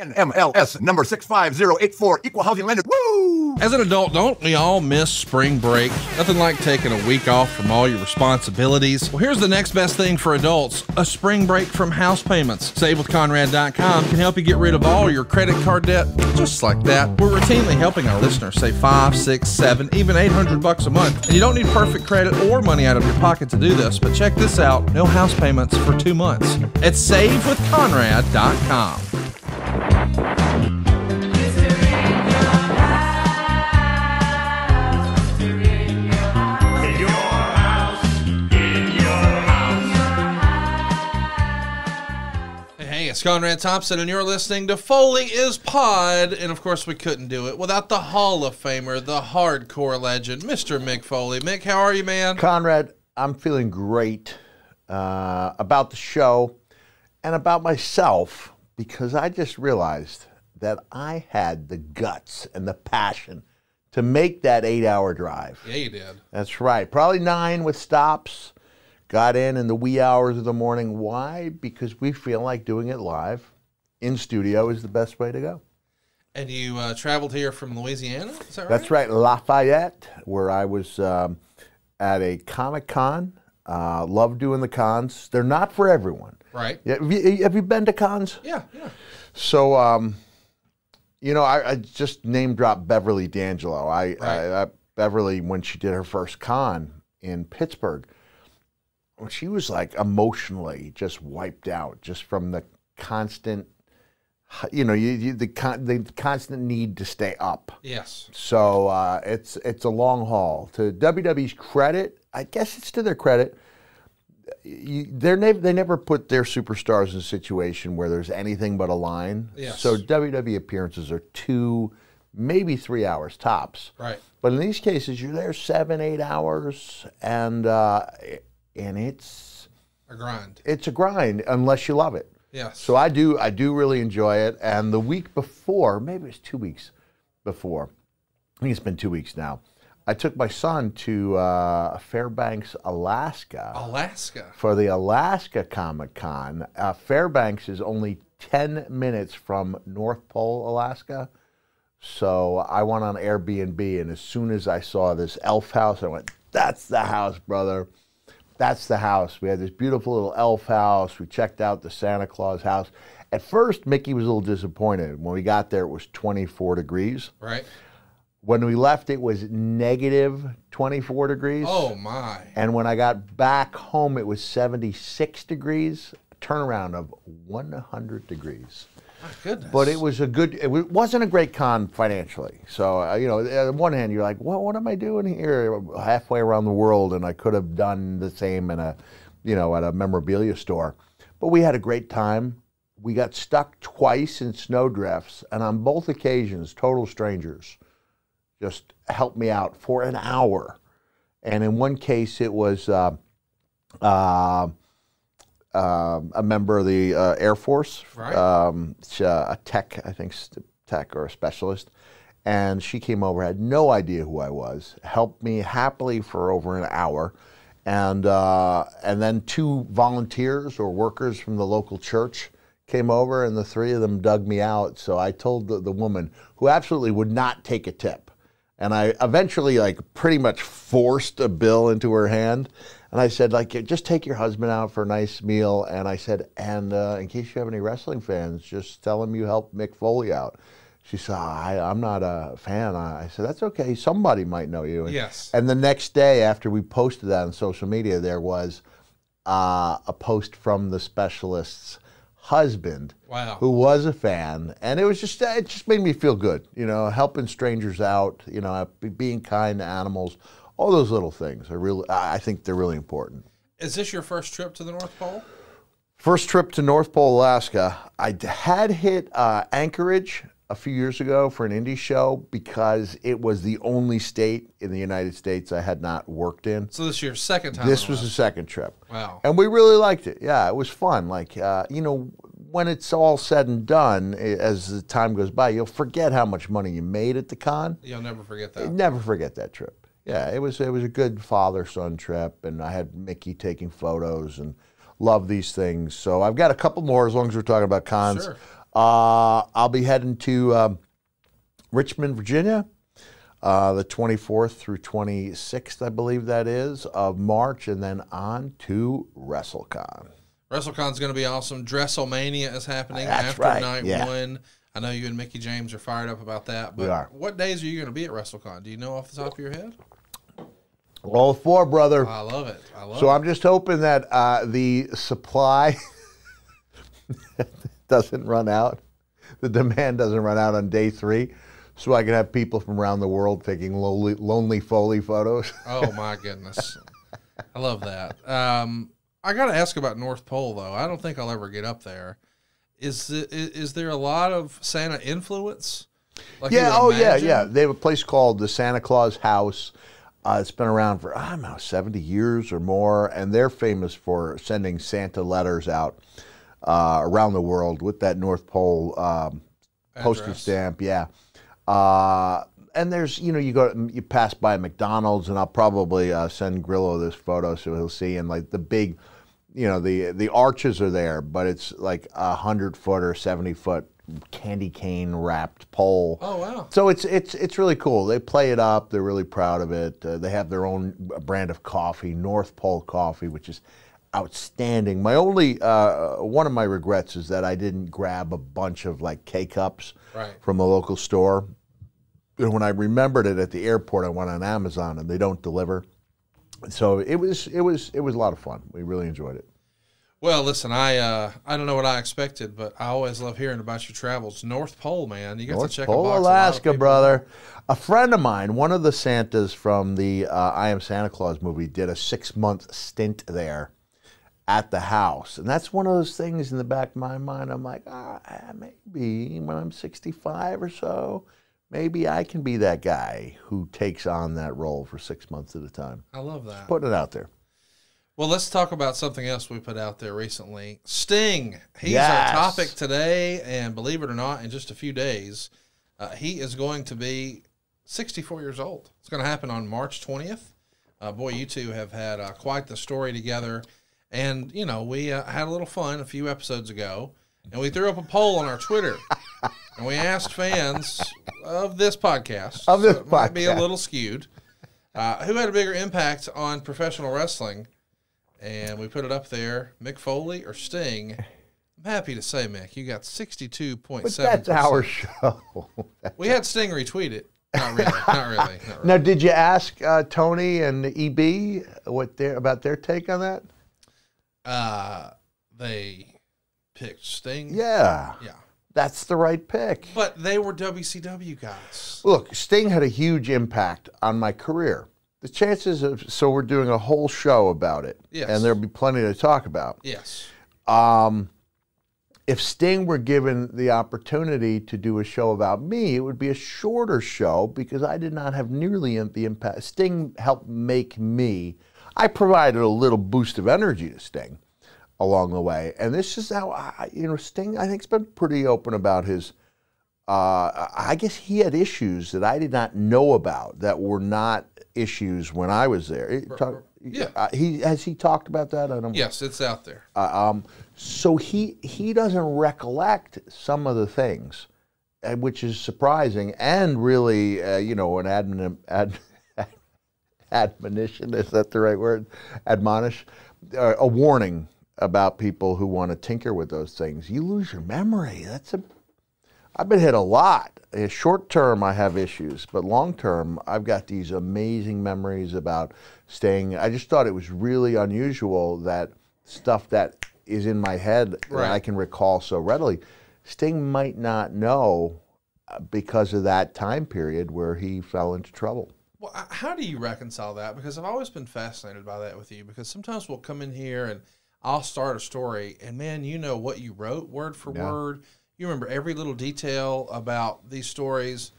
NMLS number 65084, equal housing lender. Woo! As an adult, don't we all miss spring break? Nothing like taking a week off from all your responsibilities. Well, here's the next best thing for adults a spring break from house payments. SaveWithConrad.com can help you get rid of all your credit card debt just like that. We're routinely helping our listeners save five, six, seven, even 800 bucks a month. And you don't need perfect credit or money out of your pocket to do this, but check this out no house payments for two months at SaveWithConrad.com. it's Conrad Thompson, and you're listening to Foley is Pod. And of course, we couldn't do it without the Hall of Famer, the hardcore legend, Mr. Mick Foley. Mick, how are you, man? Conrad, I'm feeling great uh, about the show and about myself because I just realized that I had the guts and the passion to make that eight hour drive. Yeah, you did. That's right. Probably nine with stops. Got in in the wee hours of the morning. Why? Because we feel like doing it live in studio is the best way to go. And you uh, traveled here from Louisiana? Is that right? That's right, Lafayette, where I was um, at a Comic Con. Uh, love doing the cons. They're not for everyone. Right. Yeah, Have you, have you been to cons? Yeah, yeah. So, um, you know, I, I just name dropped Beverly D'Angelo. I, Right. I, I Beverly when she did her first con in Pittsburgh, she was like emotionally just wiped out just from the constant, you know, you, you, the con, the constant need to stay up. Yes. So uh, it's it's a long haul. To WWE's credit, I guess it's to their credit. You, they're nev- they never put their superstars in a situation where there's anything but a line. Yes. So WWE appearances are two, maybe three hours tops. Right. But in these cases, you're there seven, eight hours, and uh, and it's A grind. it's a grind unless you love it. Yes. So I do I do really enjoy it. And the week before, maybe it was two weeks before, I think it's been two weeks now. I took my son to uh, Fairbanks, Alaska, Alaska. for the Alaska Comic Con. Uh, Fairbanks is only ten minutes from North Pole, Alaska. So I went on Airbnb, and as soon as I saw this elf house, I went, "That's the house, brother." That's the house. We had this beautiful little elf house. We checked out the Santa Claus house. At first, Mickey was a little disappointed. When we got there, it was 24 degrees. Right. When we left, it was negative 24 degrees. Oh, my. And when I got back home, it was 76 degrees. Turnaround of 100 degrees. My goodness. But it was a good. It wasn't a great con financially. So uh, you know, on one hand, you're like, "What? What am I doing here? Halfway around the world, and I could have done the same in a, you know, at a memorabilia store." But we had a great time. We got stuck twice in snowdrifts, and on both occasions, total strangers just helped me out for an hour. And in one case, it was uh, uh, um a member of the uh, Air Force, Right. um, uh, a tech, I think, tech or a specialist. And she came over, had no idea who I was, helped me happily for over an hour. And, uh, and then two volunteers or workers from the local church came over, and the three of them dug me out. So I told the, the woman, who absolutely would not take a tip, and I eventually like pretty much forced a bill into her hand. And I said, like, just take your husband out for a nice meal. And I said, and uh, in case you have any wrestling fans, just tell them you helped Mick Foley out. She said, I, I'm not a fan. I I said, that's okay. Somebody might know you. And, Yes. And the next day, after we posted that on social media, there was uh, a post from the specialist's husband Wow. who was a fan, and it was just it just made me feel good, you know, helping strangers out, you know, being kind to animals, all those little things are really I I think they're really important. Is this your first trip to the North Pole? First trip to North Pole, Alaska, I had hit uh, Anchorage a few years ago for an indie show because it was the only state in the United States I had not worked in. So this is your second time. This was the second trip. Wow. And we really liked it. Yeah, it was fun. Like, uh, you know, when it's all said and done, as the time goes by, you'll forget how much money you made at the con. You'll never forget that. Never forget that trip. Yeah, it was it was a good father son trip, and I had Mickey taking photos and love these things. So I've got a couple more as long as we're talking about cons. Sure. Uh, I'll be heading to um, Richmond, Virginia, uh, the 24th through 26th, I believe that is, of March, and then on to WrestleCon. WrestleCon's going to be awesome. WrestleMania is happening That's after right, night yeah. one. I know you and Mickey James are fired up about that. But We are. what days are you going to be at WrestleCon? Do you know off the top of your head? Roll four, brother. I love it. I love So it. I'm just hoping that uh, the supply doesn't run out, the demand doesn't run out on day three, so I can have people from around the world taking lonely, lonely Foley photos. Oh my goodness, I love that. Um, I got to ask about North Pole though. I don't think I'll ever get up there. Is the, is, there a lot of Santa influence? Like yeah, oh yeah, yeah. They have a place called the Santa Claus House. Uh, it's been around for I don't know seventy years or more, and they're famous for sending Santa letters out uh, around the world with that North Pole um, postage stamp. Yeah, uh, and there's you know you go you pass by McDonald's, and I'll probably uh, send Grillo this photo so he'll see, and like the big, you know the the arches are there, but it's like a hundred foot or seventy foot candy cane wrapped pole. Oh wow. So it's it's it's really cool. They play it up. They're really proud of it. Uh, they have their own brand of coffee, North Pole Coffee, which is outstanding. My only uh, one of my regrets is that I didn't grab a bunch of like K cups Right. from a local store. And when I remembered it at the airport, I went on Amazon and they don't deliver. So it was it was it was a lot of fun. We really enjoyed it. Well, listen, I uh, I don't know what I expected, but I always love hearing about your travels. North Pole, man, you got North to check a Pole, a Alaska, people- brother. A friend of mine, one of the Santas from the uh, I Am Santa Claus movie, did a six month stint there at the house. And that's one of those things in the back of my mind. I'm like, ah, maybe when I'm 65 or so, maybe I can be that guy who takes on that role for six months at a time. I love that. Putting it out there. Well, let's talk about something else we put out there recently. Sting. He's Yes. our topic today, and believe it or not, in just a few days, uh, he is going to be 64 years old. It's going to happen on March 20th. Uh, boy, you two have had uh, quite the story together. And, you know, we uh, had a little fun a few episodes ago, and we threw up a poll on our Twitter. and we asked fans of this podcast, Of this it might be a little skewed, uh, who had a bigger impact on professional wrestling and we put it up there. Mick Foley or Sting? I'm happy to say, Mick, you got sixty-two point But that's our show. We had Sting retweet it. Not really. not really. Not really. now, did you ask uh, Tony and EB what their about their take on that? Uh, they picked Sting. Yeah, Yeah. that's the right pick. But they were WCW guys. Look, Sting had a huge impact on my career. The chances of so we're doing a whole show about it, Yes. and there'll be plenty to talk about. Yes. Um, if Sting were given the opportunity to do a show about me, it would be a shorter show because I did not have nearly the impact. Sting helped make me. I provided a little boost of energy to Sting along the way, and this is how I, you know, Sting. I think's been pretty open about his. Uh, I guess he had issues that I did not know about that were not issues when I was there. It- talk- yeah. uh, he has he talked about that? I don't. Yes, it's out there. Uh, um, so he he doesn't recollect some of the things, uh, which is surprising and really, uh, you know, an ad, admonition is that the right word? Admonish, uh, a warning about people who want to tinker with those things. You lose your memory. That's a I've been hit a lot. Short term, I have issues, but long term, I've got these amazing memories about Sting. I just thought it was really unusual that stuff that is in my head that I can recall so readily, Sting might not know uh, because of that time period where he fell into trouble. Well, how do you reconcile that? Because I've always been fascinated by that with you. Because sometimes we'll come in here and I'll start a story, and man, you know what you wrote word for Yeah. word. You remember every little detail about these stories.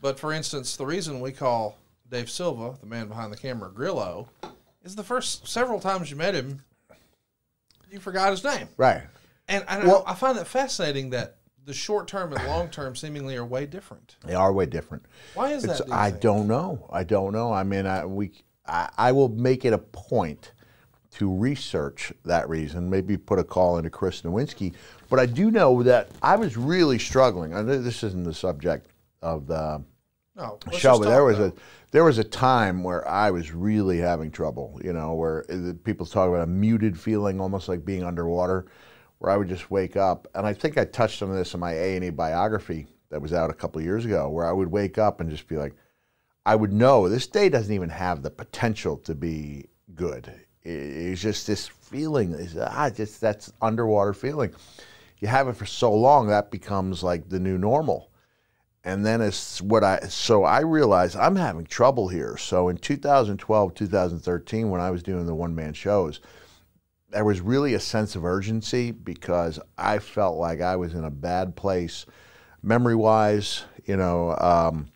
But for instance, the reason we call Dave Silva, the man behind the camera, Grillo, is the first several times you met him, you forgot his name. Right. And I, Well- I find that fascinating that the short term and long term seemingly are way different. They are way different. Why is It's, that? do I think? don't know. I don't know. I mean, I, we, I, I will make it a point to research that reason. Maybe put a call into Chris Nowinski. But I do know that I was really struggling. I know this isn't the subject of the No, show, but there was about a there was a time where I was really having trouble. You know, where people talk about a muted feeling, almost like being underwater, where I would just wake up. And I think I touched on this in my A and E biography that was out a couple of years ago, where I would wake up and just be like, I would know this day doesn't even have the potential to be good. It- It's just this feeling, is ah, just that's underwater feeling. You have it for so long that becomes like the new normal. And then it's what I so I realized I'm having trouble here. So in 2012, 2013, when I was doing the one man shows, there was really a sense of urgency because I felt like I was in a bad place, memory wise, you know, um,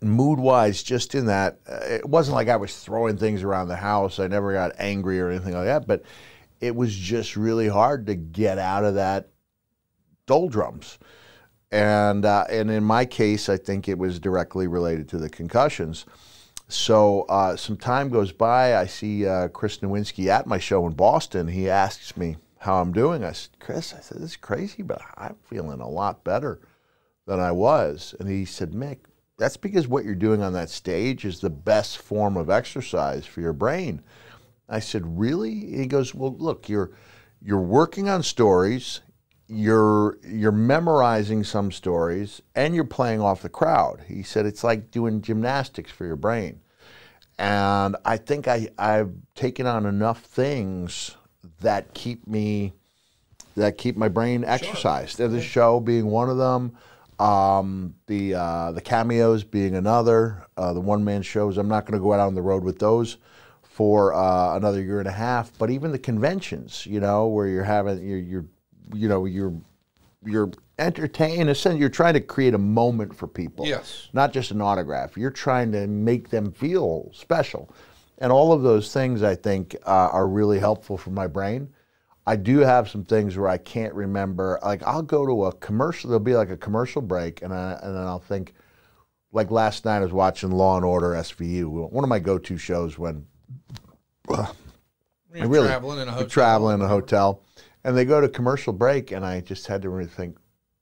mood wise, just in that uh, it wasn't like I was throwing things around the house. I never got angry or anything like that, but it was just really hard to get out of that doldrums. And uh, and in my case, I think it was directly related to the concussions. So uh, some time goes by. I see uh, Chris Nowinski at my show in Boston. He asks me how I'm doing. I said, Chris, I said, this is crazy, but I'm feeling a lot better than I was. And he said, Mick, that's because what you're doing on that stage is the best form of exercise for your brain. I said, really? He goes, well, look, you're you're working on stories, you're you're memorizing some stories, and you're playing off the crowd. He said it's like doing gymnastics for your brain. And I think I, I've taken on enough things that keep me that keep my brain exercised. The show being one of them, um, the uh, the cameos being another, uh, the one man shows. I'm not going to go out on the road with those for uh, another year and a half. But even the conventions, you know, where you're having you're, you're you know you're you're entertaining. In a sense, you're trying to create a moment for people. Yes. Not just an autograph. You're trying to make them feel special. And all of those things, I think, uh, are really helpful for my brain. I do have some things where I can't remember. Like I'll go to a commercial. There'll be like a commercial break, and I, and then I'll think. Like last night, I was watching Law and Order SVU, one of my go-to shows when You're really- traveling in a hotel. travel in a hotel, and they go to commercial break, and I just had to really think,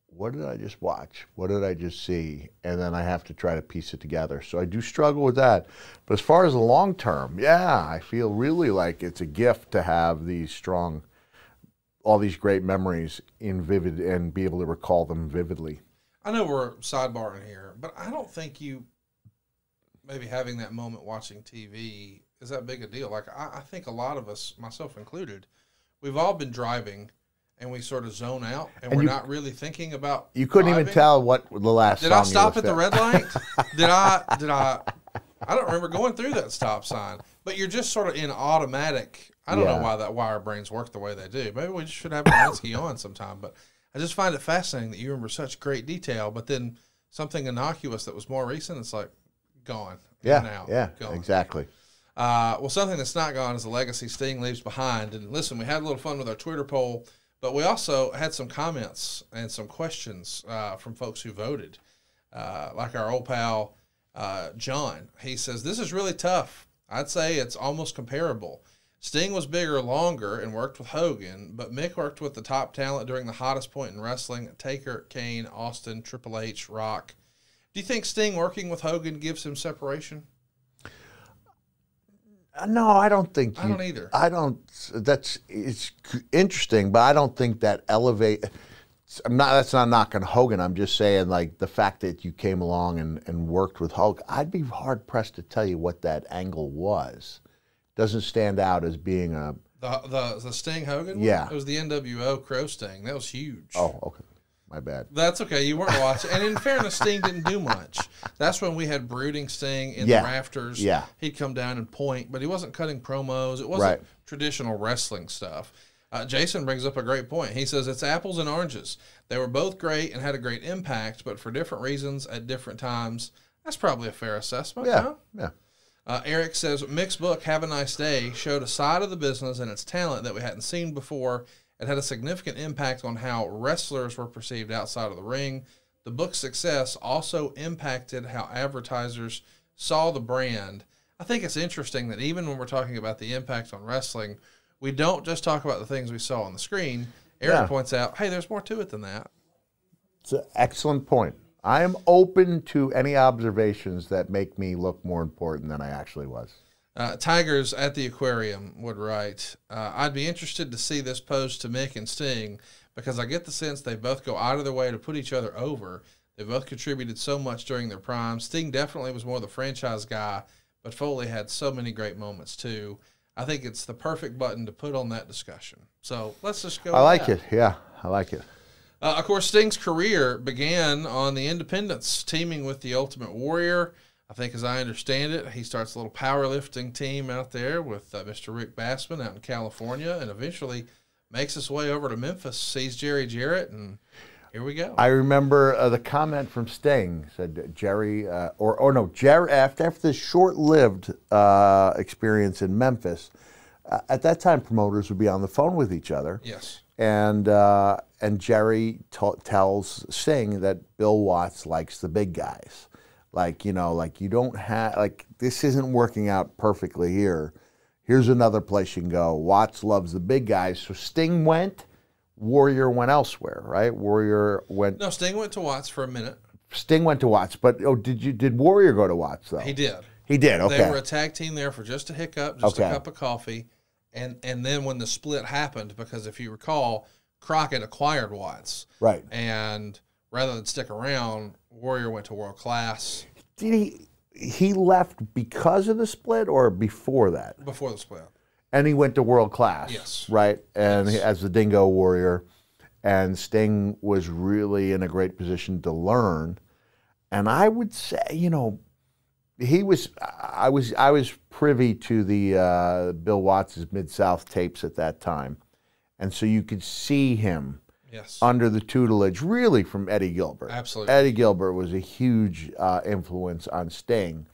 what did I just watch? What did I just see? And then I have to try to piece it together. So I do struggle with that. But as far as the long term, yeah, I feel really like it's a gift to have these strong, all these great memories in vivid and be able to recall them vividly. I know we're sidebarring here, but I don't think you maybe having that moment watching TV is that big a deal. Like I, I think a lot of us, myself included, we've all been driving and we sort of zone out and, And we're you- not really thinking about. You couldn't even tell what the last Did I stop at the red light? did I? Did I? I don't remember going through that stop sign. But you're just sort of in automatic. I don't know why that why our brains work the way they do. Maybe we just should have Nowinski on sometime. But I just find it fascinating that you remember such great detail. But then something innocuous that was more recent, it's like gone. Yeah, out, yeah, gone. exactly. Uh, well, something that's not gone is the legacy Sting leaves behind. And listen, we had a little fun with our Twitter poll, but we also had some comments and some questions uh, from folks who voted. Uh, like our old pal uh, John, he says this is really tough. I'd say it's almost comparable. Sting was bigger longer and worked with Hogan, but Mick worked with the top talent during the hottest point in wrestling: Taker, Kane, Austin, Triple H, Rock. Do you think Sting working with Hogan gives him separation? Uh, No, I don't think. I you- don't either. I don't. That's it's interesting, but I don't think that elevate. I'm not. That's not knocking Hogan. I'm just saying, like the fact that you came along and, and worked with Hulk. I'd be hard pressed to tell you what that angle was. Doesn't stand out as being a. The the the Sting Hogan. one? Yeah. it was the NWO Crow Sting. That was huge. Oh, okay, my bad. That's okay. You weren't watching. And in fairness, Sting didn't do much. That's when we had brooding Sting in Yeah. the rafters. Yeah. He'd come down and point, but he wasn't cutting promos. It wasn't Right. traditional wrestling stuff. Uh, Jason brings up a great point. He says it's apples and oranges. They were both great and had a great impact, but for different reasons at different times. That's probably a fair assessment. Yeah, huh? yeah. Uh, Eric says Mick's book "Have a Nice Day" showed a side of the business and its talent that we hadn't seen before. It had a significant impact on how wrestlers were perceived outside of the ring. The book's success also impacted how advertisers saw the brand. I think it's interesting that even when we're talking about the impact on wrestling, we don't just talk about the things we saw on the screen. Eric Yeah. points out, hey, there's more to it than that. It's an excellent point. I am open to any observations that make me look more important than I actually was. Uh, Tigers at the aquarium would write, uh, I'd be interested to see this posed to Mick and Sting because I get the sense they both go out of their way to put each other over. They both contributed so much during their prime. Sting definitely was more the franchise guy, but Foley had so many great moments too. I think it's the perfect button to put on that discussion. So let's just go. I like that. it. Yeah, I like it. Uh, of course, Sting's career began on the Independents, teaming with the Ultimate Warrior. I think, as I understand it, he starts a little powerlifting team out there with uh, Mr. Rick Bassman out in California, and eventually makes his way over to Memphis, sees Jerry Jarrett, and here we go. I remember uh, the comment from Sting said Jerry, uh, or or no, Jerry after after this short-lived uh, experience in Memphis. Uh, at that time, promoters would be on the phone with each other, yes. and uh, and Jerry tells Sting that Bill Watts likes the big guys. Like you know, like you don't have like this isn't working out perfectly here. Here's another place you can go. Watts loves the big guys, so Sting went. Warrior went elsewhere, right? Warrior went. No, Sting went to Watts for a minute. Sting went to Watts, but oh, did you did Warrior go to Watts though? He did. He did. Okay. They were a tag team there for just a hiccup, just a cup of coffee, and and then when the split happened, because if you recall, Crockett acquired Watts, right. and rather than stick around, Warrior went to World Class Did he? He left because of the split or before that? before the split. And he went to world class. Yes. Right. And Yes. as the Dingo Warrior, and Sting was really in a great position to learn. And I would say, you know, he was. I was. I was privy to the uh, Bill Watts' Mid South tapes at that time, and so you could see him Yes, under the tutelage, really from Eddie Gilbert. Absolutely. Eddie Gilbert was a huge uh, influence on Sting,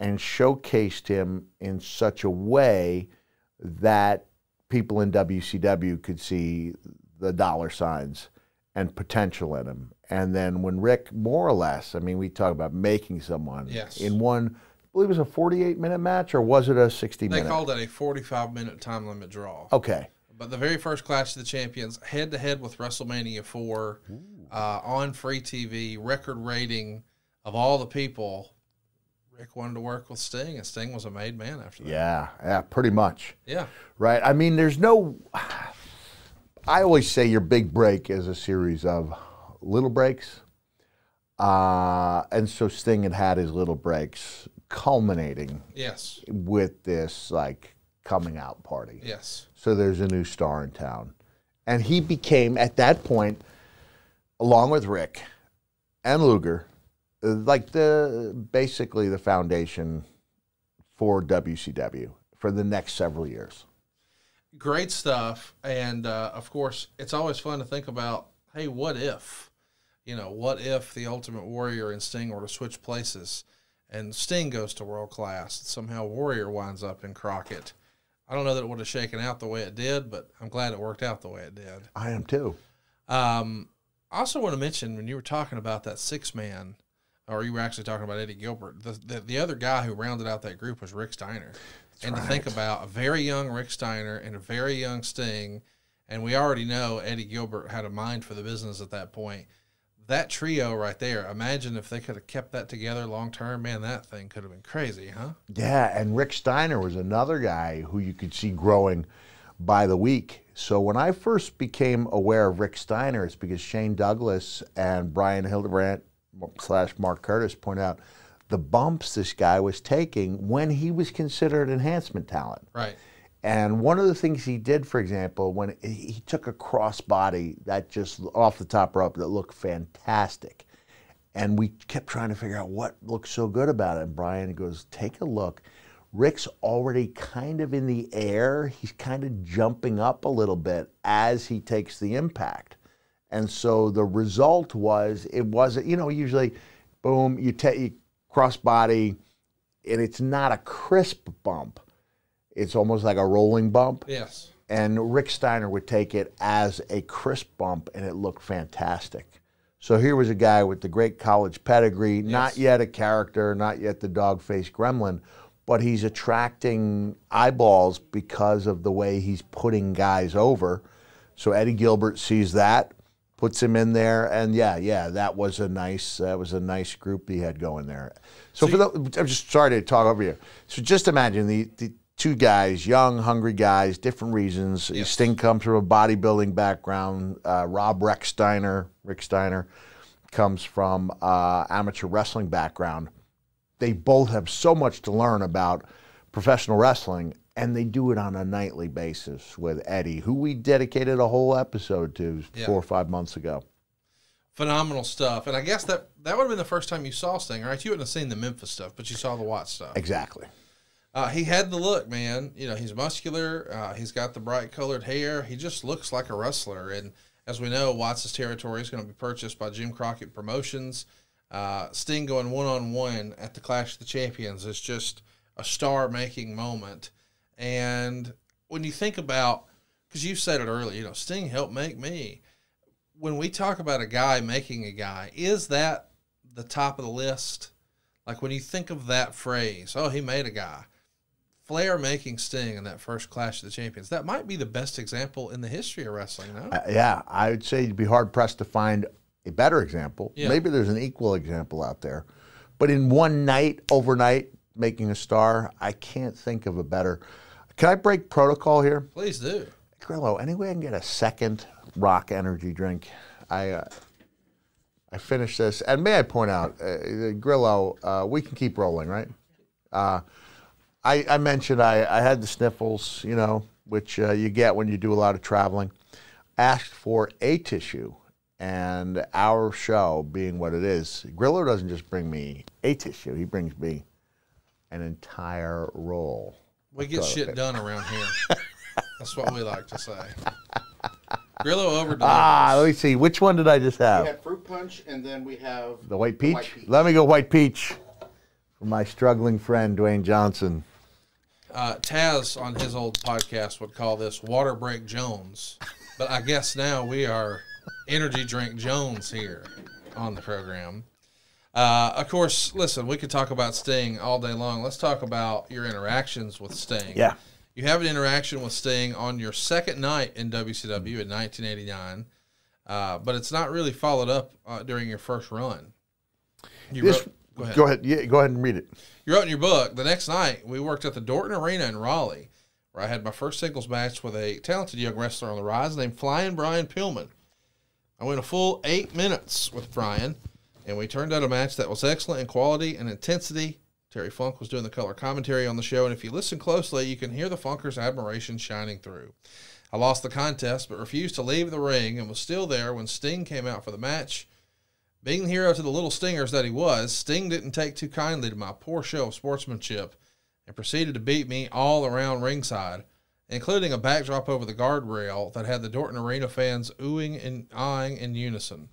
and showcased him in such a way that people in WCW could see the dollar signs and potential in him. And then when Rick, more or less, I mean, we talk about making someone Yes. in one. I believe it was a 48 minute match, or was it a sixty-minute? they minute? called it a 45 minute time limit draw. okay. But the very first Clash of the Champions, head to head with WrestleMania 4, uh, on free TV, record rating of all the people. Rick wanted to work with Sting, and Sting was a made man after that. Yeah, yeah, pretty much. Yeah. Right. I mean, there's no. I always say your big break is a series of little breaks. Uh, and so Sting had had his little breaks culminating Yes. with this like coming out party. Yes. So there's a new star in town. And he became, at that point, along with Rick and Luger, like the basically the foundation for WCW for the next several years. Great stuff. And uh, of course, it's always fun to think about hey, what if? You know, what if the Ultimate Warrior and Sting were to switch places and Sting goes to world class? and Somehow Warrior winds up in Crockett. I don't know that it would have shaken out the way it did, but I'm glad it worked out the way it did. I am too. Um, I also want to mention when you were talking about that six man, or you were actually talking about Eddie Gilbert, the, the, the other guy who rounded out that group was Rick Steiner. and to think about a very young Rick Steiner and a very young Sting, and we already know Eddie Gilbert had a mind for the business at that point. That trio right there, imagine if they could have kept that together long term, man, that thing could have been crazy, huh? Yeah, and Rick Steiner was another guy who you could see growing by the week. So when I first became aware of Rick Steiner, it's because Shane Douglas and Brian Hildebrandt slash Mark Curtis point out the bumps this guy was taking when he was considered enhancement talent. Right. And one of the things he did, for example, when he took a crossbody that just off the top rope that looked fantastic, and we kept trying to figure out what looked so good about it. And Brian goes, "Take a look. Rick's already kind of in the air. He's kind of jumping up a little bit as he takes the impact." And so the result was it wasn't, you know, usually, boom, you take crossbody, and it's not a crisp bump. It's almost like a rolling bump. Yes. And Rick Steiner would take it as a crisp bump, and it looked fantastic. So here was a guy with the great college pedigree, not yet a character, not yet the dog faced gremlin, but he's attracting eyeballs because of the way he's putting guys over. So Eddie Gilbert sees that, puts him in there, and yeah, yeah, that was a nice that was a nice group he had going there. So, for the, I'm just sorry to talk over you. So just imagine the, the two guys, young, hungry guys, different reasons. Sting comes from a bodybuilding background. Uh, Rob Rechsteiner, Rick Steiner, comes from uh, amateur wrestling background. They both have so much to learn about professional wrestling, and they do it on a nightly basis with Eddie, who we dedicated a whole episode to Yeah. four or five months ago. Phenomenal stuff. And I guess that that would have been the first time you saw Sting, right? You wouldn't have seen the Memphis stuff, but you saw the Watts stuff. Exactly. Uh, he had the look, man. You know, he's muscular. Uh, he's got the bright colored hair. He just looks like a wrestler. And as we know, Watts' territory is going to be purchased by Jim Crockett Promotions. Uh, Sting going one on one at the Clash of the Champions is just a star making moment. And when you think about, because you said it earlier, you know, Sting helped make me. When we talk about a guy making a guy, is that the top of the list? Like when you think of that phrase, oh, he made a guy. Flair making Sting in that first Clash of the Champions. That might be the best example in the history of wrestling, no? Uh, yeah, I would say you'd be hard pressed to find a better example. Yeah. Maybe there's an equal example out there. But in one night, overnight, making a star, I can't think of a better. Can I break protocol here? Please do. Grillo, any way I can get a second rock energy drink? I uh, I finished this, and may I point out, uh, Grillo, uh, we can keep rolling, right? I, I mentioned I, I had the sniffles, you know, which uh, you get when you do a lot of traveling. Asked for a tissue, and our show being what it is, Grillo doesn't just bring me a tissue; he brings me an entire roll. We get shit done around here. That's what we like to say. Grillo over Ah, let me see. Which one did I just have? We have fruit punch, and then we have The white peach? white peach. Let me go white peach for my struggling friend Dwayne Johnson. uh, Taz on his old podcast would call this Water Break Jones, but I guess now we are Energy Drink Jones here on the program. Uh, of course, listen, we could talk about Sting all day long. Let's talk about your interactions with Sting. Yeah. You have an interaction with Sting on your second night in WCW in 1989, uh, but it's not really followed up uh, during your first run. You This, wrote- go ahead. go ahead. Yeah, go ahead and read it. You wrote in your book the next night we worked at the Dorton Arena in Raleigh, where I had my first singles match with a talented young wrestler on the rise named Flying Brian Pillman. I went a full eight minutes with Brian, and we turned out a match that was excellent in quality and intensity. Terry Funk was doing the color commentary on the show, and if you listen closely, you can hear the Funkers' admiration shining through. I lost the contest, but refused to leave the ring and was still there when Sting came out for the match. Being the hero to the little stingers that he was, Sting didn't take too kindly to my poor show of sportsmanship and proceeded to beat me all around ringside, including a backdrop over the guardrail that had the Dorton Arena fans oohing and eyeing in unison.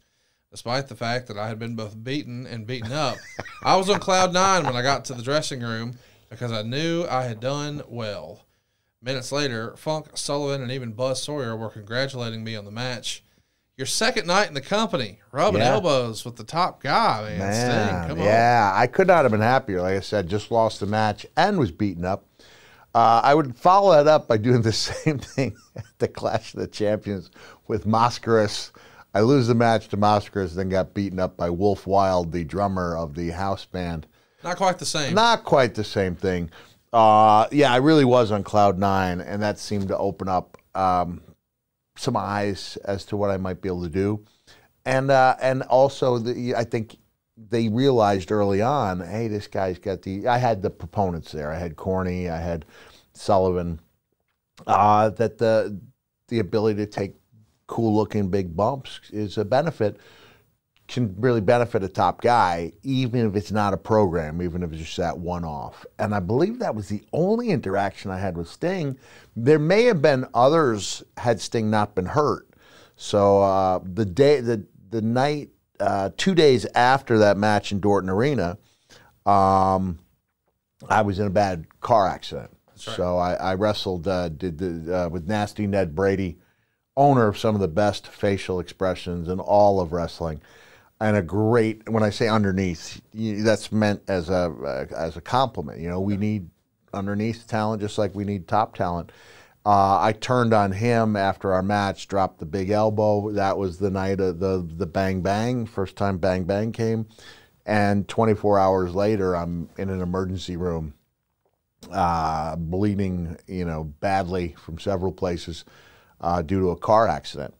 Despite the fact that I had been both beaten and beaten up, I was on cloud nine when I got to the dressing room because I knew I had done well. Minutes later, Funk, Sullivan, and even Buzz Sawyer were congratulating me on the match. Your second night in the company, rubbing Yeah. elbows with the top guy, man. Sting, Man, on. yeah, I could not have been happier. Like I said, just lost the match and was beaten up. Uh, I would follow that up by doing the same thing at the Clash of the Champions with Mascaris. I lose the match to Mascaris, then got beaten up by Wolf Wild, the drummer of the house band. Not quite the same. Not quite the same thing. Uh, yeah, I really was on cloud nine, and that seemed to open up um, some eyes as to what I might be able to do, and uh, and also the I think they realized early on, hey, this guy's got the. I had the proponents there. I had Corny. I had Sullivan. Uh, that the the ability to take cool looking big bumps is a benefit can really benefit a top guy, even if it's not a program, even if it's just that one off. And I believe that was the only interaction I had with Sting. There may have been others had Sting not been hurt. So uh, the day, the the night, uh, two days after that match in Dorton Arena, um, I was in a bad car accident. So I, I wrestled, uh, did the, uh, with Nasty Ned Brady, owner of some of the best facial expressions in all of wrestling, and a great. When I say underneath, you, that's meant as a uh, as a compliment. You know, we need underneath talent, just like we need top talent. Uh, I turned on him after our match, dropped the big elbow. That was the night of the the bang bang, first time bang bang came, and 24 hours later, I'm in an emergency room, uh, bleeding, you know, badly from several places uh, due to a car accident.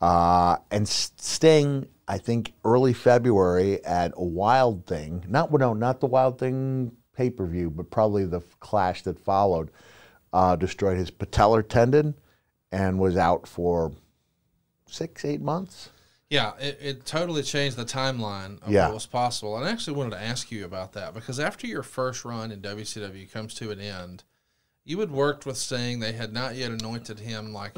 Uh, and Sting, I think early February at a Wild Thing, not no, not the Wild Thing pay per view, but probably the clash that followed, uh, destroyed his patellar tendon and was out for six, eight months. Yeah, it, it totally changed the timeline of Yeah. what was possible. And I actually wanted to ask you about that because after your first run in WCW comes to an end, you had worked with Sting They had not yet anointed him like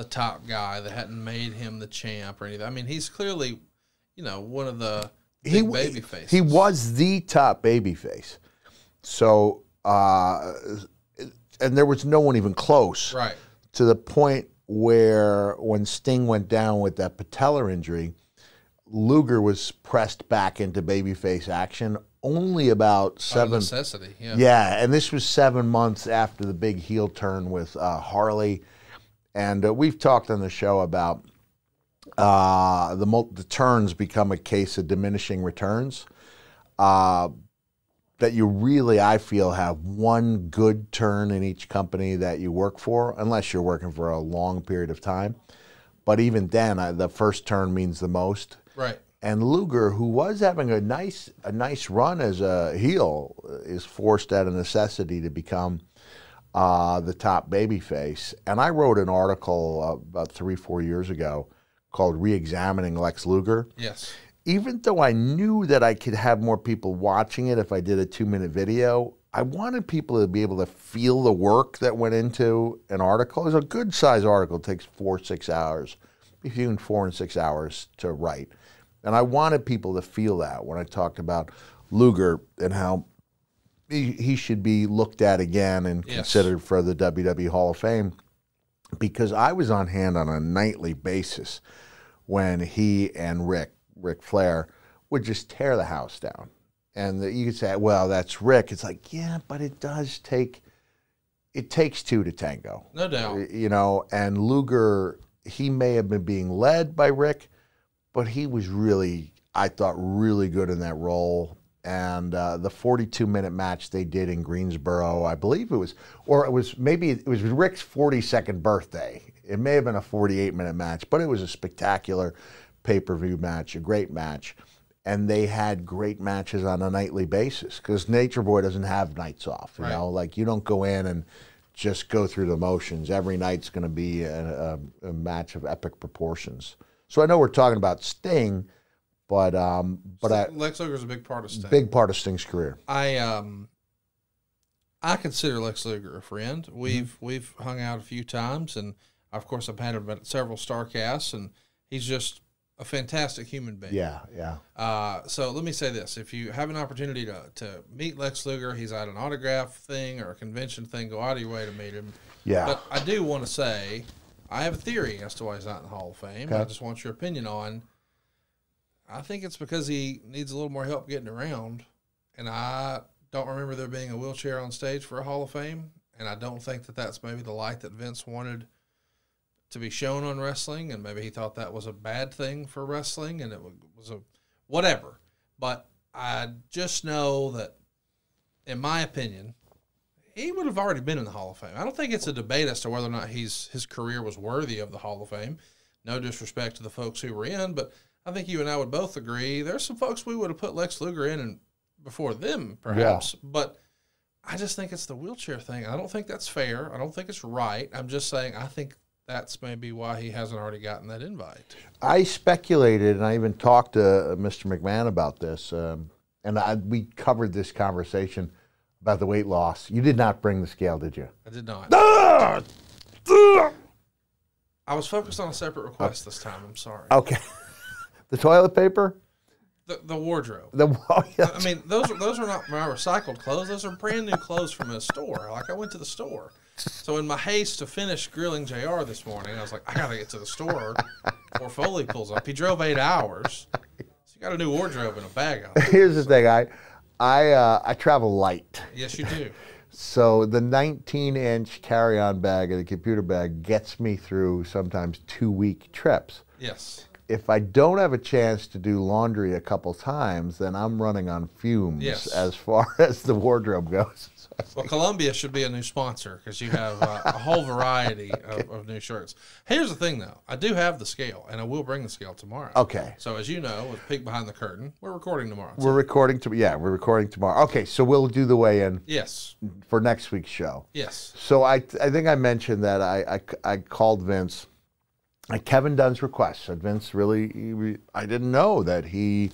the top guy. that hadn't made him the champ or anything. I mean, he's clearly, you know, one of the big he, baby faces. He was the top baby face. So, uh, and there was no one even close. right. to the point where when Sting went down with that patellar injury, Luger was pressed back into babyface action only about Out seven. necessity. Yeah. Yeah, and this was seven months after the big heel turn with uh, Harley, and uh, we've talked on the show about uh, the mul- the turns become a case of diminishing returns. Uh, that you really, I feel, have one good turn in each company that you work for, unless you're working for a long period of time. But even then, I, the first turn means the most. Right. And Luger, who was having a nice a nice run as a heel, is forced out of necessity to become uh, the top babyface. And I wrote an article uh, about three four years ago called "Re-examining Lex Luger." Yes. even though I knew that I could have more people watching it if I did a two minute video, I wanted people to be able to feel the work that went into an article. It's a good size article, it takes four, six hours, between four and six hours to write. And I wanted people to feel that when I talked about Luger and how he, he should be looked at again and Yes. considered for the WWE Hall of Fame because I was on hand on a nightly basis when he and Rick, Ric Flair, would just tear the house down. And the, you could say, well, that's Rick. It's like, yeah, but it does take, it takes two to tango. No doubt. You know, and Luger, he may have been being led by Rick, but he was really, I thought, really good in that role. And uh, the 42 minute match they did in Greensboro, I believe it was, or it was maybe it was Rick's 42nd birthday. It may have been a 48 minute match, but it was a spectacular pay per view match, a great match. And they had great matches on a nightly basis because Nature Boy doesn't have nights off. You Right. know, like you don't go in and just go through the motions. Every night's going to be a, a, a match of epic proportions. So I know we're talking about Sting, but um, but I, Lex Luger's a big part of Sting. big part of Sting's career. I um I consider Lex Luger a friend. Mm-hmm. We've we've hung out a few times, and of course I've had him at several Starcasts, and he's just a fantastic human being. Yeah, yeah. Uh, so let me say this: if you have an opportunity to to meet Lex Luger, he's at an autograph thing or a convention thing. Go out of your way to meet him. Yeah. But I do want to say I have a theory as to why he's not in the Hall of Fame. Okay. I just want your opinion on. I think it's because he needs a little more help getting around, and I don't remember there being a wheelchair on stage for a Hall of Fame, and I don't think that that's maybe the light that Vince wanted to be shown on wrestling, and maybe he thought that was a bad thing for wrestling, and it was a whatever. But I just know that, in my opinion, he would have already been in the Hall of Fame. I don't think it's a debate as to whether or not he's his career was worthy of the Hall of Fame. No disrespect to the folks who were in, but I think you and I would both agree there's some folks we would have put Lex Luger in and before them, perhaps. But I just think it's the wheelchair thing. I don't think that's fair. I don't think it's right. I'm just saying I think that's maybe why he hasn't already gotten that invite. I speculated, and I even talked to uh, Mr. McMahon about this, um, and I, we covered this conversation about the weight loss. You did not bring the scale, did you? I did not. I was focused on a separate request this time. I'm sorry. Okay. The toilet paper. The, the wardrobe. The oh, yeah. I mean, those are those are not my recycled clothes. Those are brand new clothes from a store. Like I went to the store. So in my haste to finish grilling Jr. this morning, I was like, I gotta get to the store before Foley pulls up. He drove eight hours. So you got a new wardrobe and a bag on. Here's the thing. I I uh, I travel light. Yes, you do. So the 19 inch carry on bag and the computer bag gets me through sometimes two week trips. Yes. If I don't have a chance to do laundry a couple times, then I'm running on fumes Yes. as far as the wardrobe goes. Well, Columbia should be a new sponsor because you have uh, a whole variety of, of new shirts. Here's the thing, though. I do have the scale, and I will bring the scale tomorrow. Okay. So, as you know, with Peek Behind the Curtain, we're recording tomorrow. We're recording to yeah, we're recording tomorrow. Okay, so we'll do the weigh in yes. for next week's show. Yes. So I, I think I mentioned that I, I, I called Vince at Kevin Dunn's request. And Vince really, he I didn't know that he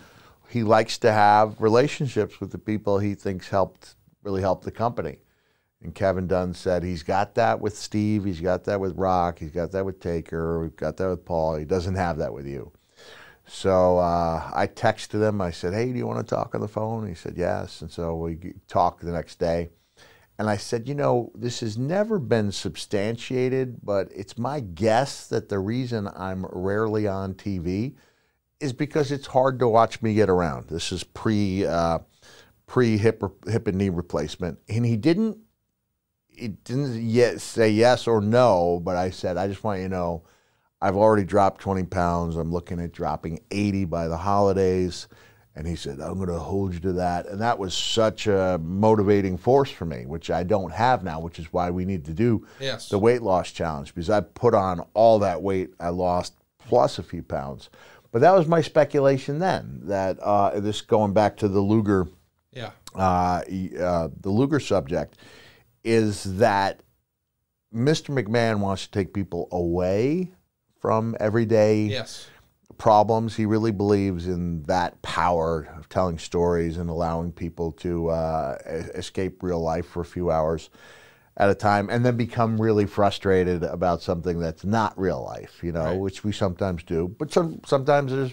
he likes to have relationships with the people he thinks helped really help the company. And Kevin Dunn said he's got that with Steve, he's got that with Rock, he's got that with Taker, we've got that with Paul. He doesn't have that with you. So uh, I texted him. I said, "Hey, do you want to talk on the phone?" He said, "Yes." And so we talked the next day. And I said, "You know, this has never been substantiated, but it's my guess that the reason I'm rarely on TV is because it's hard to watch me get around. This is pre uh, pre hip hip and knee replacement, and he didn't he didn't yet say yes or no, but I said, I just want you to know, I've already dropped 20 pounds. I'm looking at dropping 80 by the holidays. And he said, I'm going to hold you to that. And that was such a motivating force for me, which I don't have now, which is why we need to do Yes. the weight loss challenge because I put on all that weight I lost plus a few pounds. But that was my speculation then that uh, this going back to the Luger Yeah. uh, uh, the Luger subject is that Mr. McMahon wants to take people away from everyday Yes. Problems. He really believes in that power of telling stories and allowing people to uh, escape real life for a few hours at a time and then become really frustrated about something that's not real life, you know, Right. which we sometimes do. But some, sometimes there's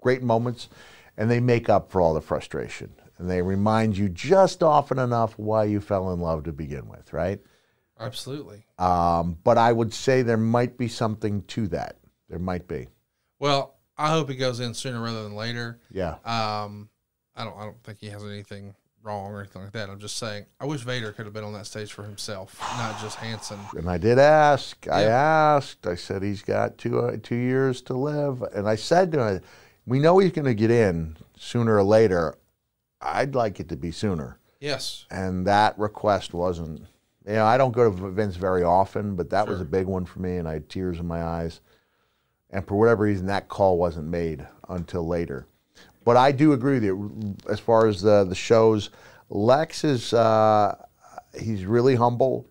great moments and they make up for all the frustration and they remind you just often enough why you fell in love to begin with, right? Absolutely. Um, but I would say there might be something to that. There might be. Well, I hope he goes in sooner rather than later. Yeah. Um, I don't. I don't think he has anything wrong or anything like that. I'm just saying. I wish Vader could have been on that stage for himself, not just Hanson. And I did ask. I asked. I said he's got two uh, two years to live, and I said to him, "We know he's going to get in sooner or later. I'd like it to be sooner." Yes. And that request wasn't. You know, I don't go to events very often, but that was a big one for me, and I had tears in my eyes. And for whatever reason, that call wasn't made until later. But I do agree with you as far as the the shows. Lex is uh, he's really humble.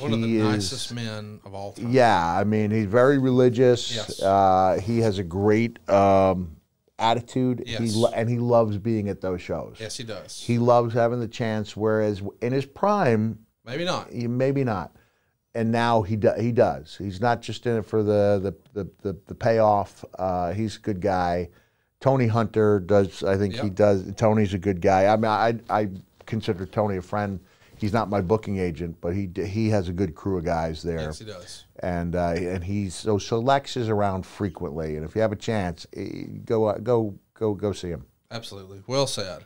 One of the He is- nicest men of all time. yeah, I mean, he's very religious. Yes. Uh, he has a great um, attitude. He Yes. lo- and he loves being at those shows. Yes, he does. He loves having the chance. Whereas in his prime, Maybe not. he, maybe not. And now he do, he does. He's not just in it for the the the, the, the payoff. Uh, he's a good guy. Tony Hunter does. I think he does. Tony's a good guy. I mean, I I consider Tony a friend. He's not my booking agent, but he he has a good crew of guys there Yes, he does. and uh, and he's so so Lex is around frequently, and if you have a chance, eh, go uh, go go go see him. Absolutely. Well said.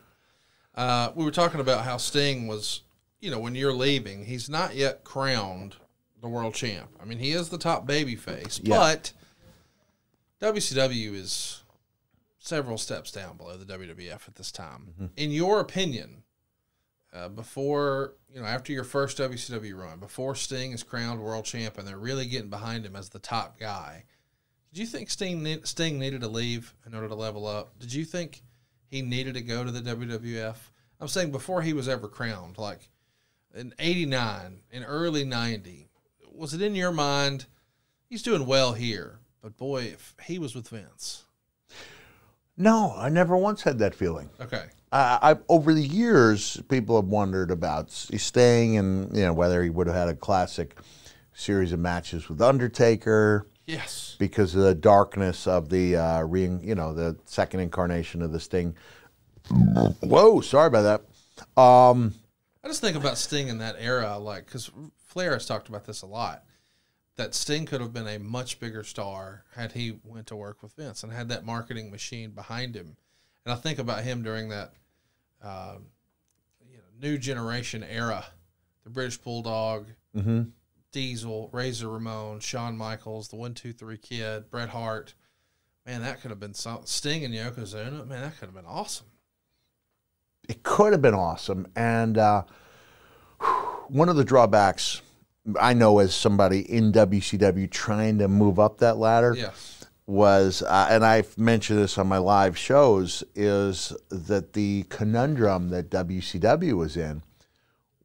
Uh, we were talking about how Sting was, you know, when you're leaving, he's not yet crowned the world champ. I mean, he is the top baby face, Yeah. but WCW is several steps down below the WWF at this time. In your opinion, uh, before, you know, after your first WCW run, before Sting is crowned world champ and they're really getting behind him as the top guy, did you think Sting, ne- Sting needed to leave in order to level up? Did you think he needed to go to the WWF? I'm saying before he was ever crowned, like in 89, in early 90, was it in your mind, he's doing well here, but boy, if he was with Vince. No, I never once had that feeling. Okay. Uh, I, over the years, people have wondered about Sting and you know whether he would have had a classic series of matches with Undertaker Yes. because of the darkness of the uh, re- you know the second incarnation of the Sting. Whoa, sorry about that. Um, I just think about Sting in that era, like, because Flair has talked about this a lot, that Sting could have been a much bigger star had he went to work with Vince and had that marketing machine behind him. And I think about him during that, um, you know, new generation era the British Bulldog, Mm-hmm. Diesel, Razor Ramon, Shawn Michaels, the One Two Three Kid, Bret Hart. Man, that could have been some Sting and Yokozuna. Man, that could have been awesome. it could have been awesome. And uh, one of the drawbacks I know as somebody in WCW trying to move up that ladder Yes. was, uh, and I've mentioned this on my live shows, is that the conundrum that WCW was in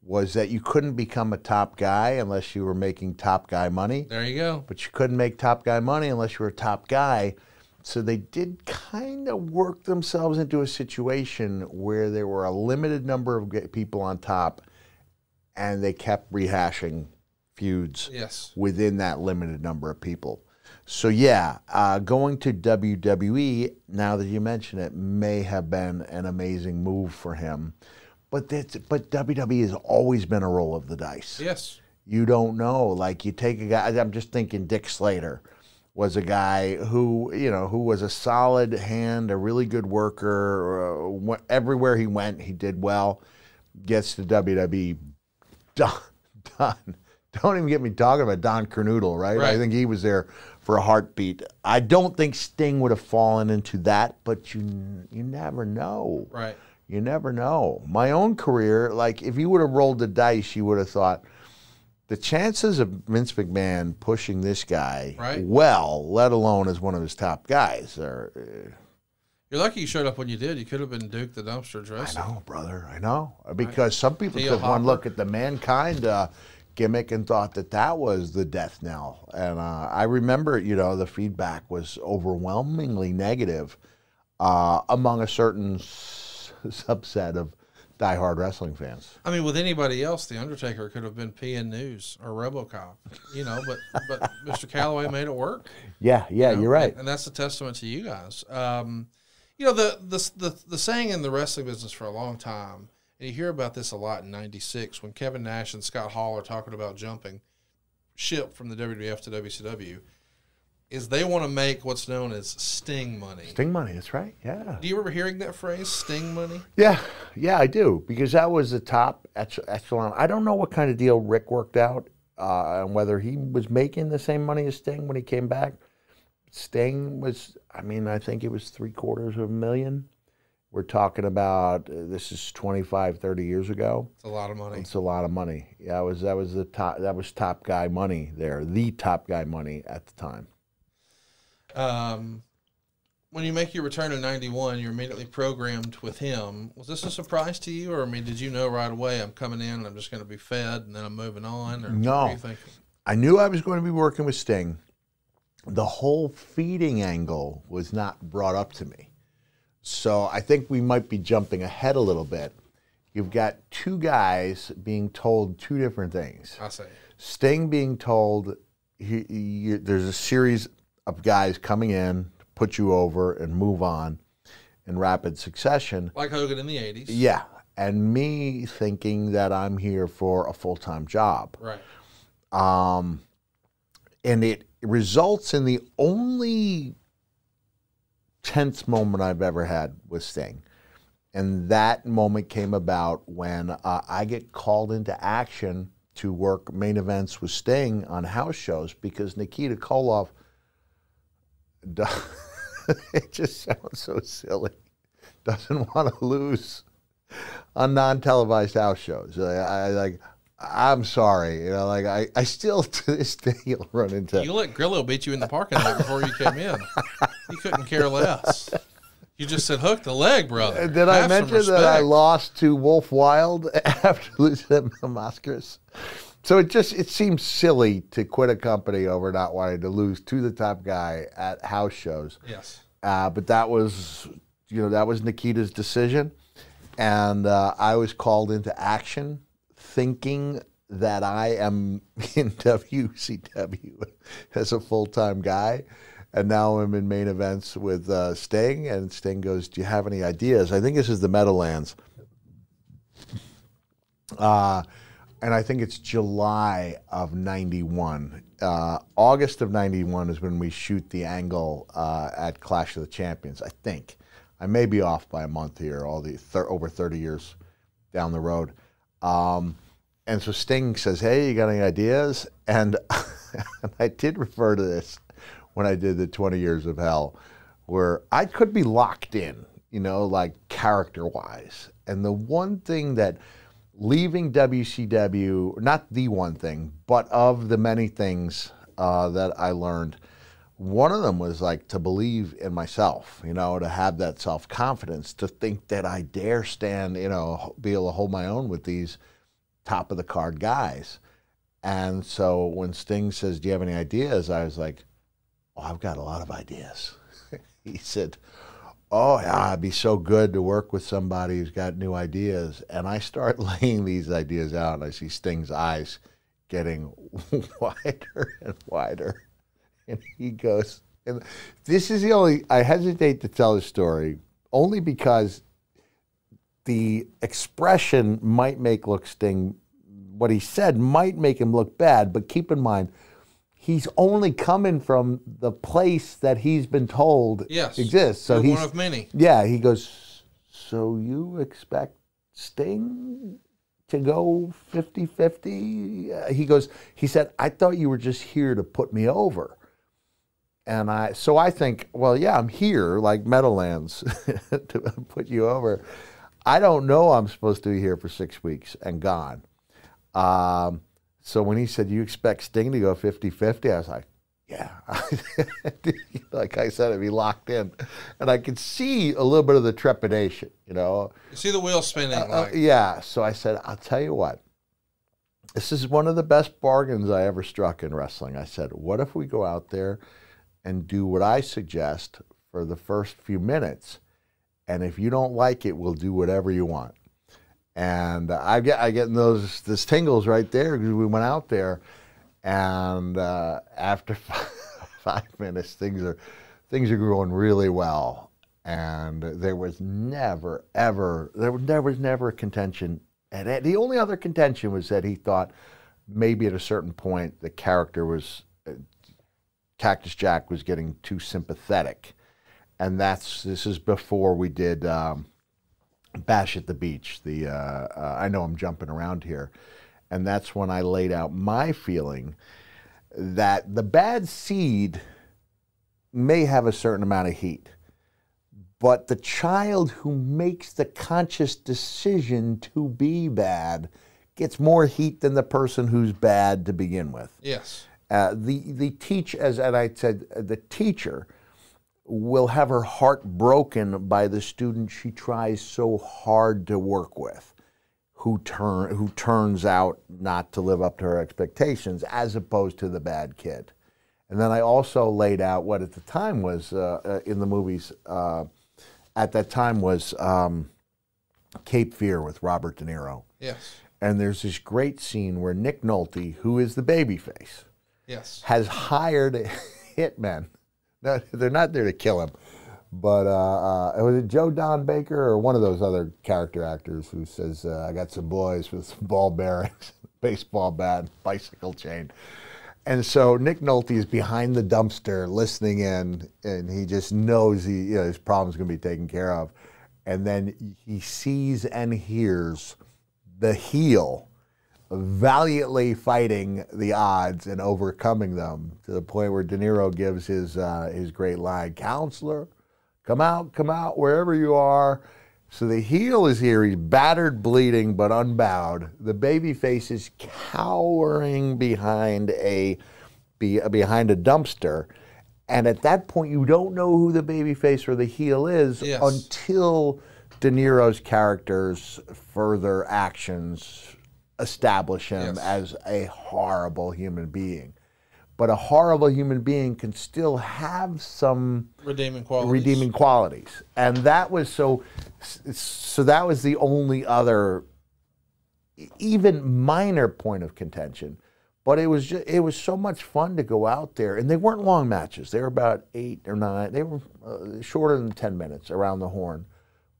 was that you couldn't become a top guy unless you were making top guy money There you go. but you couldn't make top guy money unless you were a top guy. So they did kind of work themselves into a situation where there were a limited number of people on top, and they kept rehashing feuds Yes. within that limited number of people. So yeah, uh, going to WWE now that you mention it may have been an amazing move for him, but that's but WWE has always been a roll of the dice Yes. you don't know. Like you take a guy. I'm just thinking Dick Slater was a guy who you know who was a solid hand, a really good worker. Uh, everywhere he went, he did well. Gets to WWE, done. done. Don't even get me talking about Don Kernodle, right? I think he was there for a heartbeat. I don't think Sting would have fallen into that, but you you never know. Right. You never know. My own career, like if you would have rolled the dice, you would have thought the chances of Vince McMahon pushing this guy Right. well, let alone as one of his top guys, are. uh, You're lucky you showed up when you did. You could have been Duke the dumpster I Droese. know, brother. I know because some people took one look at the mankind uh, gimmick and thought that that was the death knell. And uh, I remember, you know, the feedback was overwhelmingly negative uh, among a certain subset of diehard wrestling fans. I mean, with anybody else, the Undertaker could have been PN News or RoboCop, you know. But but Mr. Calaway made it work. Yeah, yeah, you know, you're right. and, and that's a testament to you guys. Um, you know, the, the the the saying in the wrestling business for a long time, and you hear about this a lot in '96 when Kevin Nash and Scott Hall are talking about jumping ship from the WWF to WCW, is they want to make what's known as Sting money. Sting money, that's right. Yeah. Do you remember hearing that phrase, Sting money? Yeah, yeah, I do because that was the top ech- echelon. I don't know what kind of deal Rick worked out uh, and whether he was making the same money as Sting when he came back. Sting was, I mean, I think it was three quarters of a million. We're talking about uh, this is 25, 30 years ago. It's a lot of money. It's a lot of money. Yeah, was that was the top that was top guy money there, the top guy money at the time. Um, when you make your return in '91, you're immediately programmed with him. Was this a surprise to you, or I mean, did you know right away I'm coming in and I'm just going to be fed and then I'm moving on? Or No. I knew I was going to be working with Sting. The whole feeding angle was not brought up to me. So I think we might be jumping ahead a little bit. You've got two guys being told two different things. I say, Sting being told he, he, there's a series of guys coming in to put you over and move on in rapid succession. like Hogan in the '80s, Yeah. And me thinking that I'm here for a full time job right? um, and it results in the only tense moment I've ever had with Sting. And that moment came about when uh, I get called into action to work main events with Sting on house shows because Nikita Koloff, it just sounds so silly, doesn't want to lose on non-televised house shows. I, I like. I'm sorry, you know, like I, I still to this day you'll run into. You let Grillo beat you in the parking lot before you came in. You couldn't care less. You just said hook the leg, brother. Did I Have some mention that I lost to Wolf Wild after losing to Mascaras? So it just it seems silly to quit a company over not wanting to lose to the top guy at house shows. Yes. Uh, but that was, you know, that was Nikita's decision, and uh, I was called into action, thinking that I am in WCW as a full time guy, and now I'm in main events with uh, Sting, and Sting goes, "Do you have any ideas?" I think this is the Meadowlands. Uh, and I think it's July of 91. Uh, August of 91 is when we shoot the angle uh, at Clash of the Champions, I think. I may be off by a month here, all the thir- over 30 years down the road. Um, and so Sting says, "Hey, you got any ideas?" And, I did refer to this when I did the 20 Years of Hell, where I could be locked in, you know, like character wise. And the one thing that leaving WCW, not the one thing, but of the many things uh, that I learned, one of them was like to believe in myself, you know, to have that self confidence, to think that I dare stand, you know, be able to hold my own with these top of the card guys. And so when Sting says, Do you have any ideas? I was like, Oh, I've got a lot of ideas. he said, Oh, yeah, it'd be so good to work with somebody who's got new ideas. And I start laying these ideas out, and I see Sting's eyes getting wider and wider. And he goes, and this is the only, I hesitate to tell this story only because the expression might make look Sting, what he said might make him look bad, but keep in mind, he's only coming from the place that he's been told Yes. exists. So he's one of many. yeah, he goes, So you expect Sting to go 50 50? Uh, he goes, He said, I thought you were just here to put me over. And I, so I think, well, yeah, I'm here like Meadowlands to put you over. I don't know I'm supposed to be here for six weeks and gone. Um, so when he said, You expect Sting to go 50 50, I was like, Yeah. like I said, I'd be locked in. And I could see a little bit of the trepidation, you know. You see the wheel spinning. Uh, like, yeah. So I said, I'll tell you what. This is one of the best bargains I ever struck in wrestling. I said, what if we go out there and do what I suggest for the first few minutes? And if you don't like it, we'll do whatever you want. And I get I get those those tingles right there because we went out there, and uh, after five minutes, things are things are going really well, and there was never ever there was, there was never a contention. And the only other contention was that he thought maybe at a certain point the character was uh, Cactus Jack was getting too sympathetic, and that's this is before we did. Um, Bash at the Beach. The uh, uh, I know I'm jumping around here, and that's when I laid out my feeling that the bad seed may have a certain amount of heat, but the child who makes the conscious decision to be bad gets more heat than the person who's bad to begin with. yes. Uh, the the teach as and I said the teacher will have her heart broken by the student she tries so hard to work with, who turn who turns out not to live up to her expectations, as opposed to the bad kid. And then I also laid out what at the time was uh, uh, in the movies. Uh, at that time was um, Cape Fear with Robert De Niro. Yes. And there's this great scene where Nick Nolte, who is the babyface, Yes. has hired hitmen. No, they're not there to kill him, but uh, uh, was it Joe Don Baker or one of those other character actors who says, uh, "I got some boys with some ball bearings, baseball bat, bicycle chain." And so Nick Nolte is behind the dumpster listening in, and he just knows he, you know, his problem's going to be taken care of. And then he sees and hears the heel valiantly fighting the odds and overcoming them to the point where De Niro gives his uh, his great line, "Counselor, come out, come out, wherever you are." So the heel is here. He's battered, bleeding, but unbowed. The baby face is cowering behind a be, behind a dumpster. And at that point, you don't know who the baby face or the heel is Yes. until De Niro's character's further actions establish him Yes. as a horrible human being. But a horrible human being can still have some Redeeming qualities. redeeming qualities, and that was so. So that was the only other, even minor point of contention. But it was just, it was so much fun to go out there, and they weren't long matches. They were about eight or nine. They were uh, shorter than ten minutes around the horn,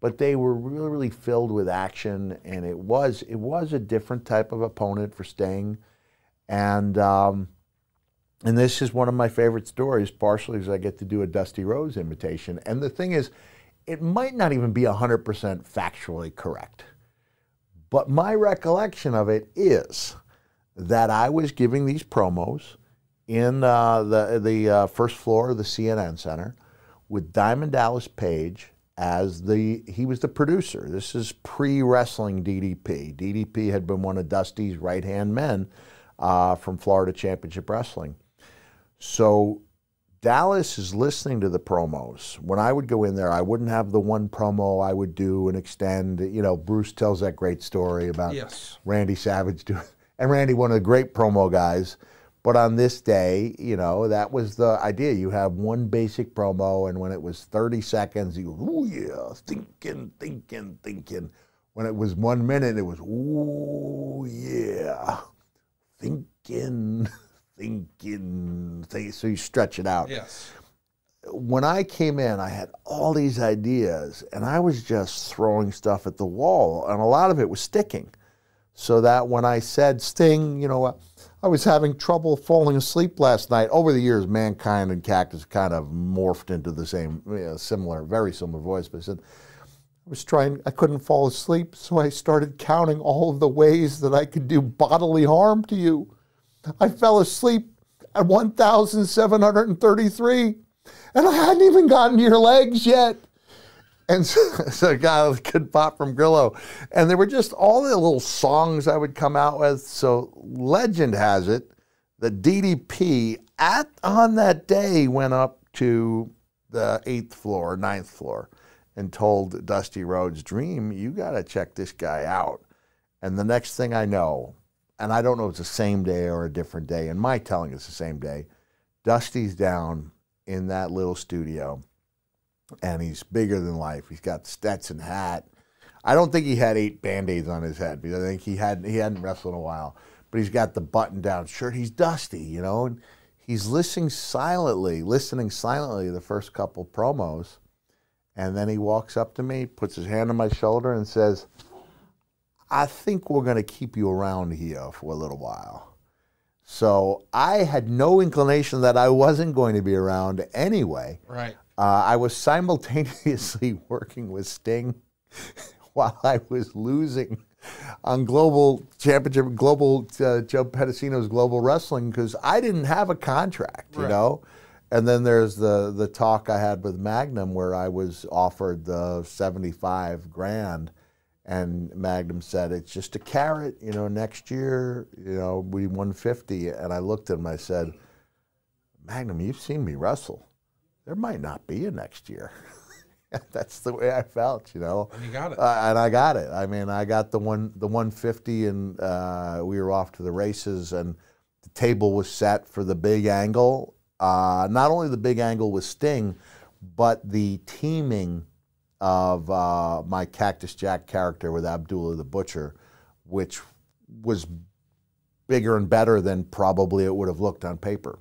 but they were really really filled with action, and it was it was a different type of opponent for Sting, and. Um, and this is one of my favorite stories, partially because I get to do a Dusty Rhodes imitation. And the thing is, it might not even be 100% factually correct, But my recollection of it is that I was giving these promos in uh, the the uh, first floor of the CNN Center with Diamond Dallas Page as the he was the producer. This is pre wrestling DDP. DDP had been one of Dusty's right hand men uh, from Florida Championship Wrestling. So Dallas is listening to the promos. When I would go in there, I wouldn't have the one promo I would do and extend. You know, Bruce tells that great story about Yes. Randy Savage doing, and Randy, one of the great promo guys. But on this day, you know, that was the idea. You have one basic promo, and when it was 30 seconds, you go, ooh, yeah, thinking, thinking, thinking. When it was one minute, it was, ooh, yeah, thinking, thinking. think- So you stretch it out Yes. when I came in, I had all these ideas, and I was just throwing stuff at the wall, and a lot of it was sticking. So that when I said Sting, you know, I was having trouble falling asleep last night. Over the years, Mankind and Cactus kind of morphed into the same, you know, similar, very similar voice. But I said, I was trying, I couldn't fall asleep, so I started counting all of the ways that I could do bodily harm to you. I fell asleep at 1,733, and I hadn't even gotten to your legs yet. And so, so a guy with good pop from Grillo. And there were just all the little songs I would come out with. So legend has it that DDP at on that day went up to the eighth floor, ninth floor, and told Dusty Rhodes, Dream, you gotta check this guy out. And the next thing I know, and I don't know if it's the same day or a different day, and my telling it's the same day, Dusty's down in that little studio and he's bigger than life. He's got Stetson hat. I don't think he had eight band-aids on his head because I think he had he hadn't wrestled in a while. But he's got the button-down shirt. He's dusty, you know, and he's listening silently, listening silently the first couple promos, and then he walks up to me, puts his hand on my shoulder, and says, "I think we're going to keep you around here for a little while." So I had no inclination that I wasn't going to be around anyway. Right. Uh, I was simultaneously working with Sting while I was losing on Global Championship, Global uh, Joe Pedicino's Global Wrestling because I didn't have a contract, you know. And then there's the the talk I had with Magnum where I was offered the 75 grand. And Magnum said, it's just a carrot, you know, next year, you know, we 150. And I looked at him, I said, Magnum, you've seen me wrestle there might not be a next year. That's the way I felt, you know. And you got it. Uh, and I got it. I mean, I got the one, the 150, and uh, we were off to the races, and the table was set for the big angle. Uh, not only the big angle with Sting, but the teaming of uh, my Cactus Jack character with Abdullah the Butcher, which was bigger and better than probably it would have looked on paper.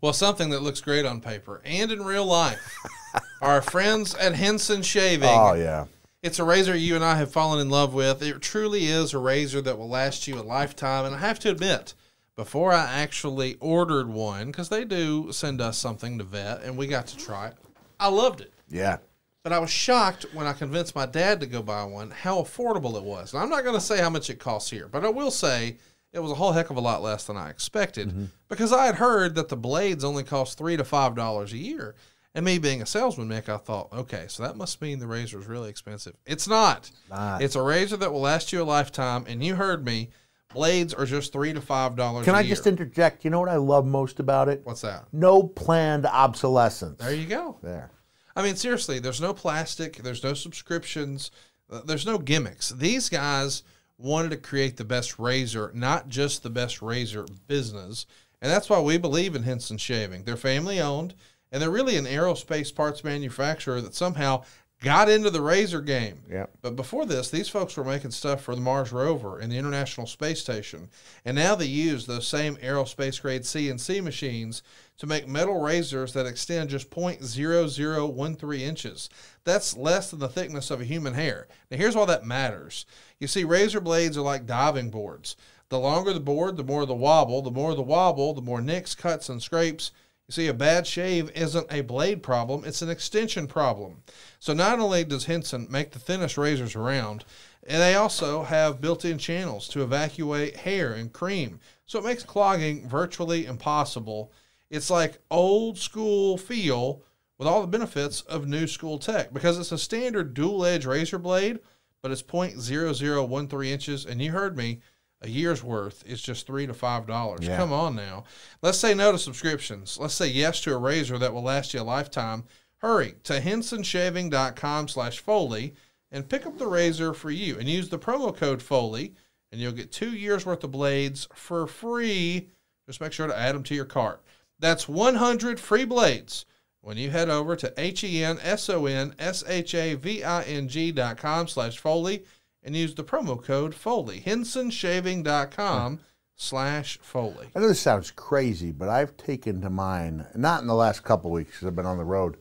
Well, something that looks great on paper and in real life. Our friends at Henson Shaving. Oh yeah. It's a razor you and I have fallen in love with. It truly is a razor that will last you a lifetime. And I have to admit, before I actually ordered one, because they do send us something to vet, and we got to try it, I loved it. Yeah. But I was shocked when I convinced my dad to go buy one how affordable it was. And I'm not going to say how much it costs here, but I will say it was a whole heck of a lot less than I expected because I had heard that the blades only cost three to five dollars a year. And me being a salesman, Mick, I thought, okay, so that must mean the razor is really expensive. It's not. Not. It's a razor that will last you a lifetime. And you heard me, blades are just three to five dollars. Can I year. just interject? You know what I love most about it? What's that? No planned obsolescence. There you go. There. I mean, seriously, there's no plastic, there's no subscriptions, uh, there's no gimmicks. These guys wanted to create the best razor, not just the best razor business. And that's why we believe in Henson Shaving. They're family owned, and they're really an aerospace parts manufacturer that somehow got into the razor game. Yep. But before this, these folks were making stuff for the Mars rover and the International Space Station. And now they use those same aerospace grade CNC machines to make metal razors that extend just 0.0013 inches. That's less than the thickness of a human hair. Now, here's why that matters. You see, razor blades are like diving boards. The longer the board, the more the wobble. The more the wobble, the more nicks, cuts, and scrapes. You see, a bad shave isn't a blade problem, it's an extension problem. So not only does Henson make the thinnest razors around, And they also have built in channels to evacuate hair and cream. So it makes clogging virtually impossible. It's like old school feel with all the benefits of new school tech because it's a standard dual edge razor blade, but it's 0.0013 inches. And you heard me, a year's worth is just three to five dollars. Yeah. Come on now. Let's say no to subscriptions. Let's say yes to a razor that will last you a lifetime. Hurry to hensonshaving.com slash Foley and pick up the razor for you and use the promo code Foley and you'll get two years worth of blades for free. Just make sure to add them to your cart. That's 100 free blades when you head over to H-E-N-S-O-N-S-H-A-V-I-N-G dot com slash Foley and use the promo code Foley. HensonShaving.com slash Foley. I know this sounds crazy, but I've taken to mine, not in the last couple of weeks because I've been on the road.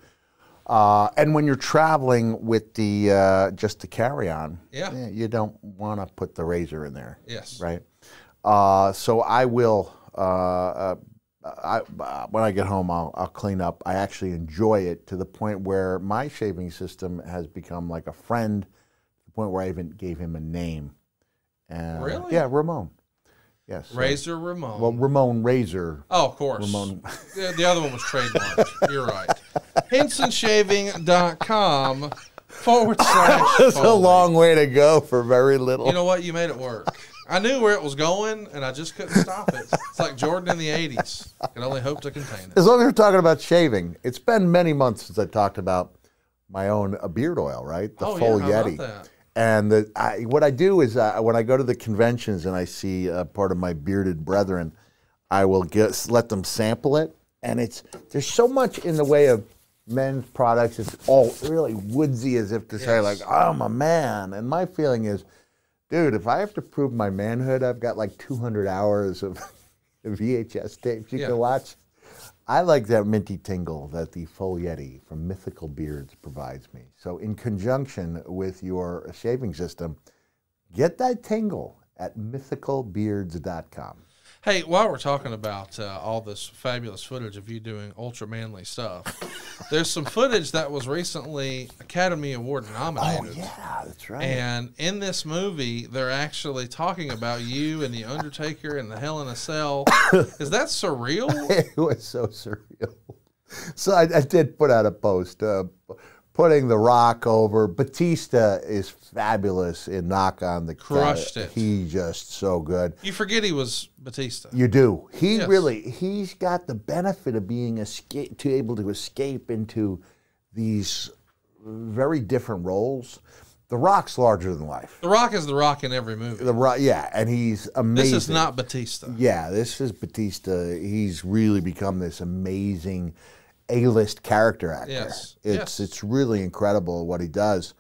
Uh, and when you're traveling with the uh, just the carry on, Yeah. you don't want to put the razor in there. Yes. Right. Uh, so I will. Uh, uh, I, uh, when I get home, I'll, I'll clean up. I actually enjoy it to the point where my shaving system has become like a friend. Point where I even gave him a name. And, Really? Yeah, Ramon. Yes. Razor Ramon. well, Ramon Razor. oh, of course. Ramon. The, the other one was trademarked. You're right. HensonShaving.com forward slash It's a long way to go for very little. You know what? You made it work. I knew where it was going, and I just couldn't stop it. It's like Jordan in the '80s. I Can only hope to contain it. as long as we're talking about shaving, it's been many months since I talked about my own uh, beard oil, right? The Oh, full yeah, Yeti. And the, I, what I do is uh, when I go to the conventions and I see uh, part of my bearded brethren, I will get let them sample it, and it's there's so much in the way of men's products. It's all really woodsy, as if to say like I'm a man. And my feeling is, dude, if I have to prove my manhood, I've got like 200 hours of VHS tapes you Yeah. can watch. I like that minty tingle that the Full Yeti from Mythical Beards provides me. So, in conjunction with your shaving system, get that tingle at mythicalbeards.com. Hey, while we're talking about uh, all this fabulous footage of you doing ultra manly stuff, there's some footage that was recently Academy Award nominated. Oh, Yeah, that's right. And in this movie, they're actually talking about you and the Undertaker and the Hell in a Cell. Is that surreal? it was so surreal. So I, I did put out a post uh, putting The Rock over. Batista is fabulous in Knock on the Crushed it. He's just so good. You forget he was Batista. You do. He Yes. really he's got the benefit of being escape to able to escape into these very different roles. The Rock's larger than life. The Rock is the Rock in every movie. The Rock, yeah, and he's amazing. This is not Batista. Yeah, this is Batista. He's really become this amazing A-list character actor. Yes, It's yes. it's really incredible what he does.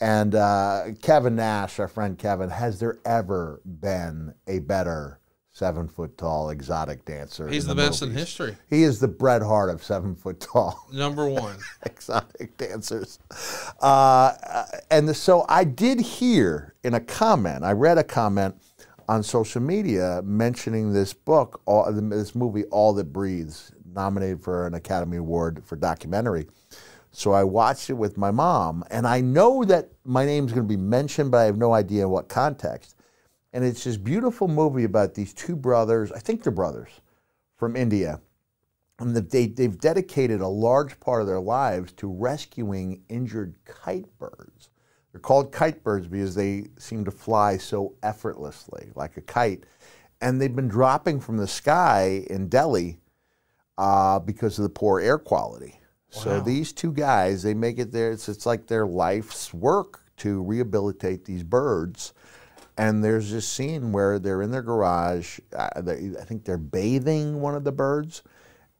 And uh, Kevin Nash, our friend Kevin, has there ever been a better seven foot tall exotic dancer? He's in the best in history. He is the Bret Hart of seven foot tall Number one. exotic dancers. Uh, uh, and so I did hear in a comment, I read a comment on social media mentioning this book, all, this movie, All That Breathes, nominated for an Academy Award for documentary. So I watched it with my mom, and I know that my name's going to be mentioned, but I have no idea in what context. And it's this beautiful movie about these two brothers, I think they're brothers, from India and they, they've dedicated a large part of their lives to rescuing injured kite birds. They're called kite birds because they seem to fly so effortlessly, like a kite. And they've been dropping from the sky in Delhi uh, because of the poor air quality. So these two guys, they make it there. It's, it's like their life's work to rehabilitate these birds. And there's this scene where they're in their garage. Uh, they, I think they're bathing one of the birds,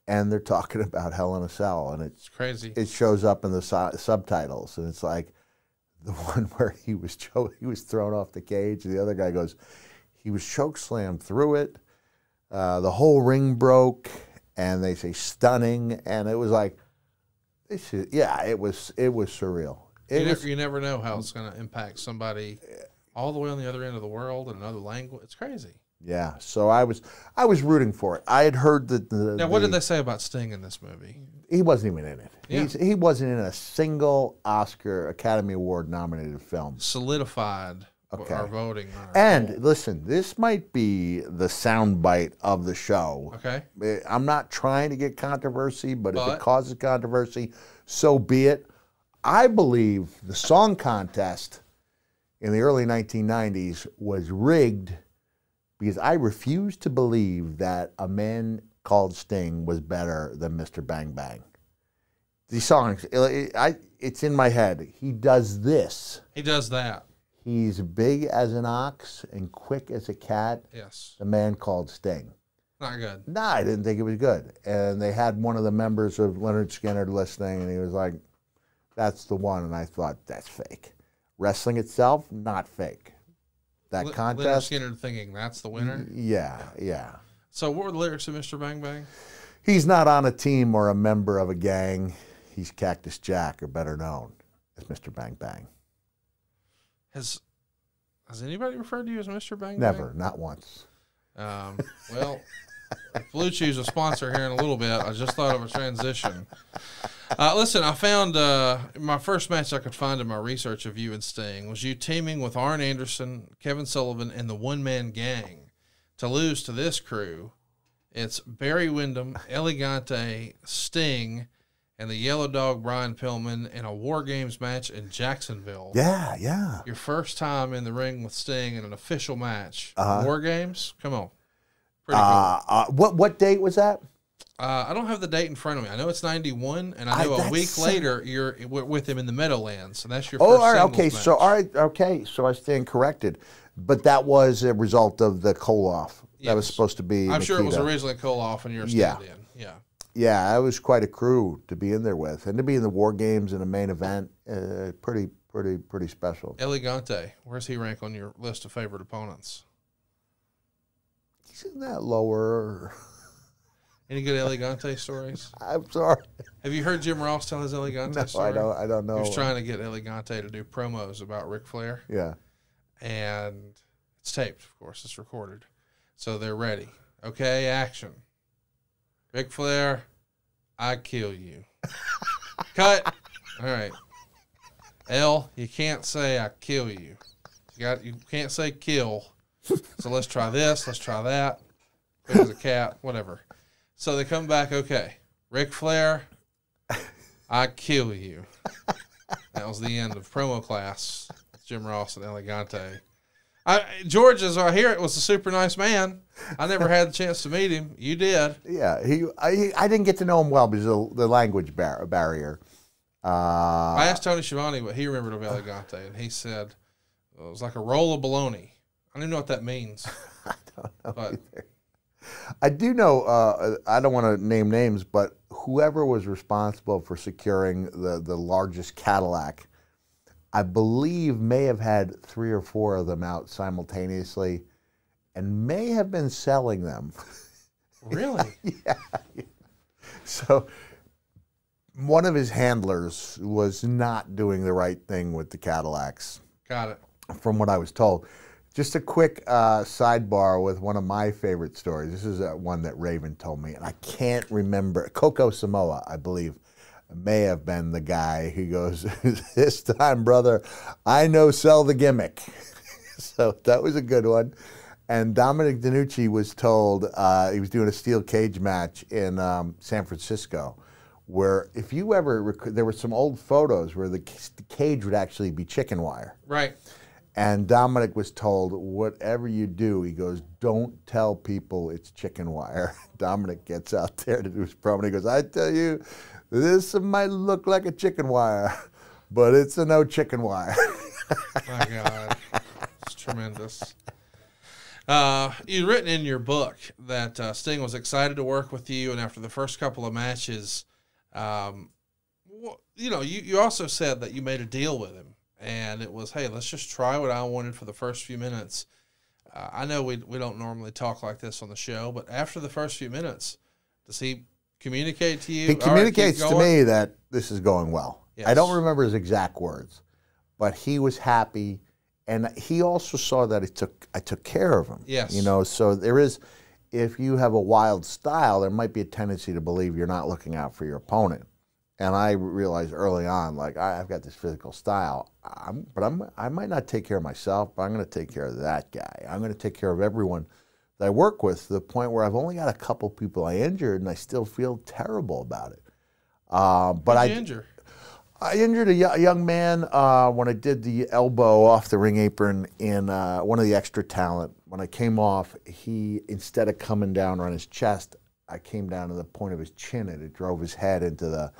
and they're talking about Hell in a Cell, and it's It's crazy. it shows up in the su- subtitles, and it's like the one where he was he was thrown off the cage. The other guy goes, he was choke slammed through it. Uh, the whole ring broke, and they say stunning, and it was like, this is yeah, it was it was surreal. It You was, never, you never know how it's going to impact somebody all the way on the other end of the world in another language. It's crazy. yeah. So I was I was rooting for it. I had heard that the, Now, what the- did they say about Sting in this movie? He wasn't even in it. Yeah. He's, he wasn't in a single Oscar Academy Award nominated film. Solidified Okay. are voting. on And poll. listen, this might be the soundbite of the show. okay, Eh, I'm not trying to get controversy, but, if it causes controversy, so be it. I believe the song contest in the early 1990s was rigged because I refuse to believe that a man called Sting was better than Mr. Bang Bang. These songs, it- I, it's in my head. He does this. he does that. He's big as an ox and quick as a cat. Yes, The man called Sting. not good. No, I didn't think it was good. And they had one of the members of Lynyrd Skynyrd listening, and he was like, "That's the one." And I thought, "That's fake." Wrestling itself, not fake. That Li- Lynyrd Skynyrd thinking that's the winner. yeah, yeah. So what were the lyrics of Mr. Bang Bang? He's not on a team or a member of a gang. He's Cactus Jack, or better known as Mr. Bang Bang. Has has anybody referred to you as Mr. Bang Bang? Never, not once. Um, well, Blue Chew's a sponsor here in a little bit. I just thought of a transition. Uh, listen, I found uh, my first match I could find in my research of you and Sting was you teaming with Arn Anderson, Kevin Sullivan, and the One Man Gang to lose to this crew. It's Barry Windham, El Gigante, Sting, and the Yellow Dog Brian Pillman in a War Games match in Jacksonville. Yeah, yeah. Your first time in the ring with Sting in an official match. Uh-huh. War Games? Come on. Pretty cool. Uh, uh, what what date was that? Uh, I don't have the date in front of me. I know it's 91, and I I- know a week so- later you're with him in the Meadowlands, and that's your Oh, first all right, okay. match. So, all right, okay. So I stand corrected, but that was a result of the Koloff. That was supposed to be. I'm sure it was originally Koloff, and you're Yeah. Yeah. Yeah, it was quite a crew to be in there with, and to be in the War Games in a main event, uh, pretty, pretty, pretty special. El Gigante, where's he rank on your list of favorite opponents? Isn't that lower? Any good El Gigante stories? I'm sorry. Have you heard Jim Ross tell his El Gigante No, story? I don't. I don't know. He was trying to get El Gigante to do promos about Ric Flair. Yeah. and it's taped, of course, it's recorded. So they're ready. Okay, action. Ric Flair, I kill you. Cut. All right. L, you can't say I kill you. You got you can't say kill. So let's try this, let's try that. There's a cat, whatever. So they come back, okay. Ric Flair, I kill you. That was the end of promo class. Jim Ross and El Gigante. I, George, as I hear it, was a super nice man. I never had the chance to meet him. You did. Yeah. He. I, I didn't get to know him well because of the language bar- barrier. Uh, I asked Tony Schiavone what he remembered of El Gigante, and he said it was like a roll of bologna. I don't even know what that means. I don't know. But I do know. Uh, I don't want to name names, but whoever was responsible for securing the the largest Cadillac, I believe, may have had three or four of them out simultaneously, and may have been selling them. really, yeah. So one of his handlers was not doing the right thing with the Cadillacs, got it. from what I was told. Just a quick uh, sidebar with one of my favorite stories. This is uh, one that Raven told me, and I can't remember. Coco Samoa, I believe, may have been the guy who goes, This time, brother, I know sell the gimmick. so that was a good one. And Dominic DeNucci was told uh, he was doing a steel cage match in um, San Francisco, where if you ever, there were some old photos where the, the cage would actually be chicken wire. Right. And Dominic was told, whatever you do, he goes, don't tell people it's chicken wire. Dominic gets out there to do his promo. And he goes, I tell you, this might look like a chicken wire, but it's a no chicken wire. My God, it's tremendous. Uh, you've written in your book that uh, Sting was excited to work with you, and after the first couple of matches, um, you know, you, you also said that you made a deal with him, and it was, hey, let's just try what I wanted for the first few minutes. Uh, I know we we don't normally talk like this on the show, but after the first few minutes, does he communicate to you? he "All right, communicates to me that this is going well. I don't remember his exact words, but he was happy. And he also saw that I took I took care of him. Yes. You know, so there is if you have a wild style, there might be a tendency to believe you're not looking out for your opponent. And I realized early on, like I, I've got this physical style, I'm, but I'm, I might not take care of myself, but I'm going to take care of that guy. I'm going to take care of everyone that I work with to the point where I've only got a couple people I injured, and I still feel terrible about it. Uh, but I Who'd you injure? I injured a young man uh, when I did the elbow off the ring apron in uh, one of the extra talent. When I came off, he instead of coming down on his chest, I came down to the point of his chin, and it drove his head into the,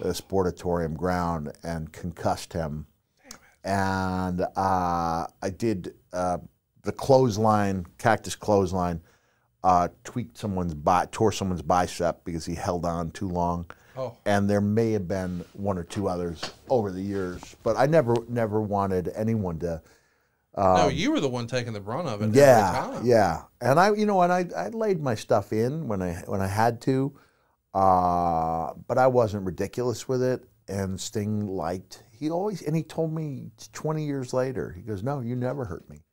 the sportatorium ground and concussed him. And uh, I did uh, the clothesline, cactus clothesline, uh, tweaked someone's bi- tore someone's bicep because he held on too long Oh, and there may have been one or two others over the years, but I never never wanted anyone to. no, you were the one taking the brunt of it. Um, Yeah, time. yeah, and I, you know, and I, I laid my stuff in when I when I had to, uh, but I wasn't ridiculous with it. And Sting liked. He always and he told me twenty years later. He goes, "No, you never hurt me."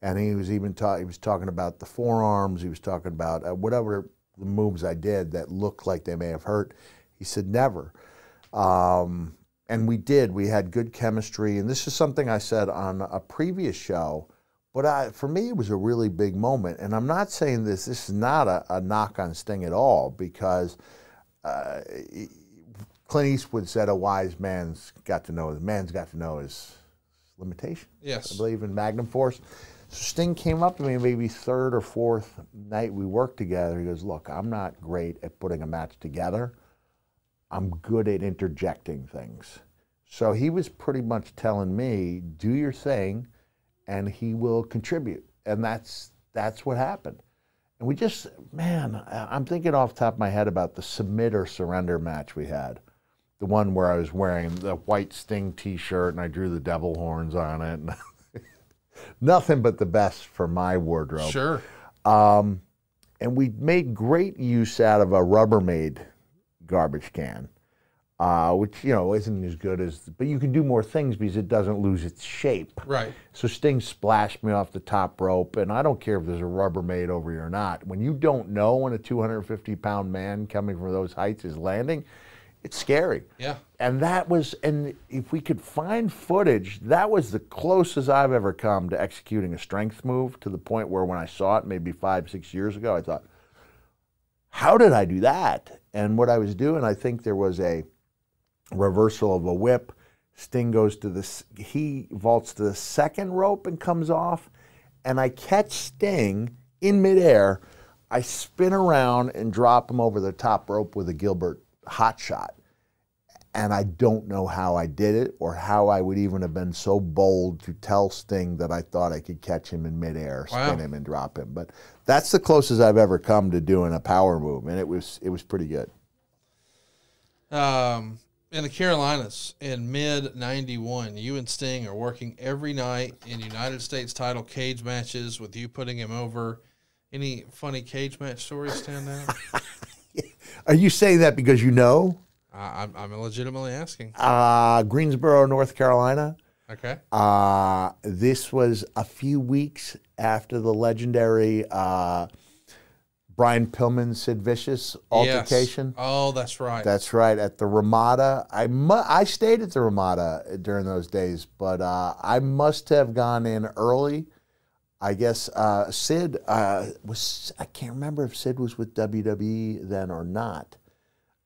And he was even ta- he was talking about the forearms. He was talking about uh, whatever the moves I did that looked like they may have hurt. He said never. Um, and we did. We had good chemistry. And this is something I said on a previous show. But I, for me, it was a really big moment. And I'm not saying this. This is not a, a knock on Sting at all because uh, Clint Eastwood said a wise man's got to know his man's got to know his limitations. Yes. I believe in Magnum Force. So Sting came up to me maybe third or fourth night we worked together. He goes, Look, I'm not great at putting a match together. I'm good at interjecting things. So he was pretty much telling me, do your thing and he will contribute. And that's that's what happened. And we just, man, I'm thinking off the top of my head about the submit or surrender match we had. The one where I was wearing the white Sting t shirt and I drew the devil horns on it. Nothing but the best for my wardrobe. Sure. Um, and we made great use out of a Rubbermaid garbage can, uh, which you know isn't as good as, but you can do more things because it doesn't lose its shape. Right. So Sting splashed me off the top rope, and I don't care if there's a Rubbermaid over you or not. When you don't know when a 250 pound man coming from those heights is landing, it's scary. Yeah. And that was, and if we could find footage, that was the closest I've ever come to executing a strength move to the point where when I saw it maybe five, six years ago, I thought, how did I do that? And what I was doing, I think there was a reversal of a whip. Sting goes to this, he vaults to the second rope and comes off. And I catch Sting in midair. I spin around and drop him over the top rope with a Gilbert hot shot and I don't know how I did it or how I would even have been so bold to tell Sting that I thought I could catch him in midair, spin him, and drop him. But that's the closest I've ever come to doing a power move, and it was it was pretty good. Um, in the Carolinas in mid 91, you and Sting are working every night in United States title cage matches with you putting him over. Any funny cage match stories stand out? Are you saying that because you know I'm, I'm legitimately asking. uh, Greensboro, North Carolina? Okay. Uh, this was a few weeks after the legendary uh, Brian Pillman Sid Vicious altercation. Yes. Oh, that's right. That's right at the Ramada. I mu- I stayed at the Ramada during those days, but uh, I must have gone in early. I guess uh, Sid uh, was. I can't remember if Sid was with WWE then or not.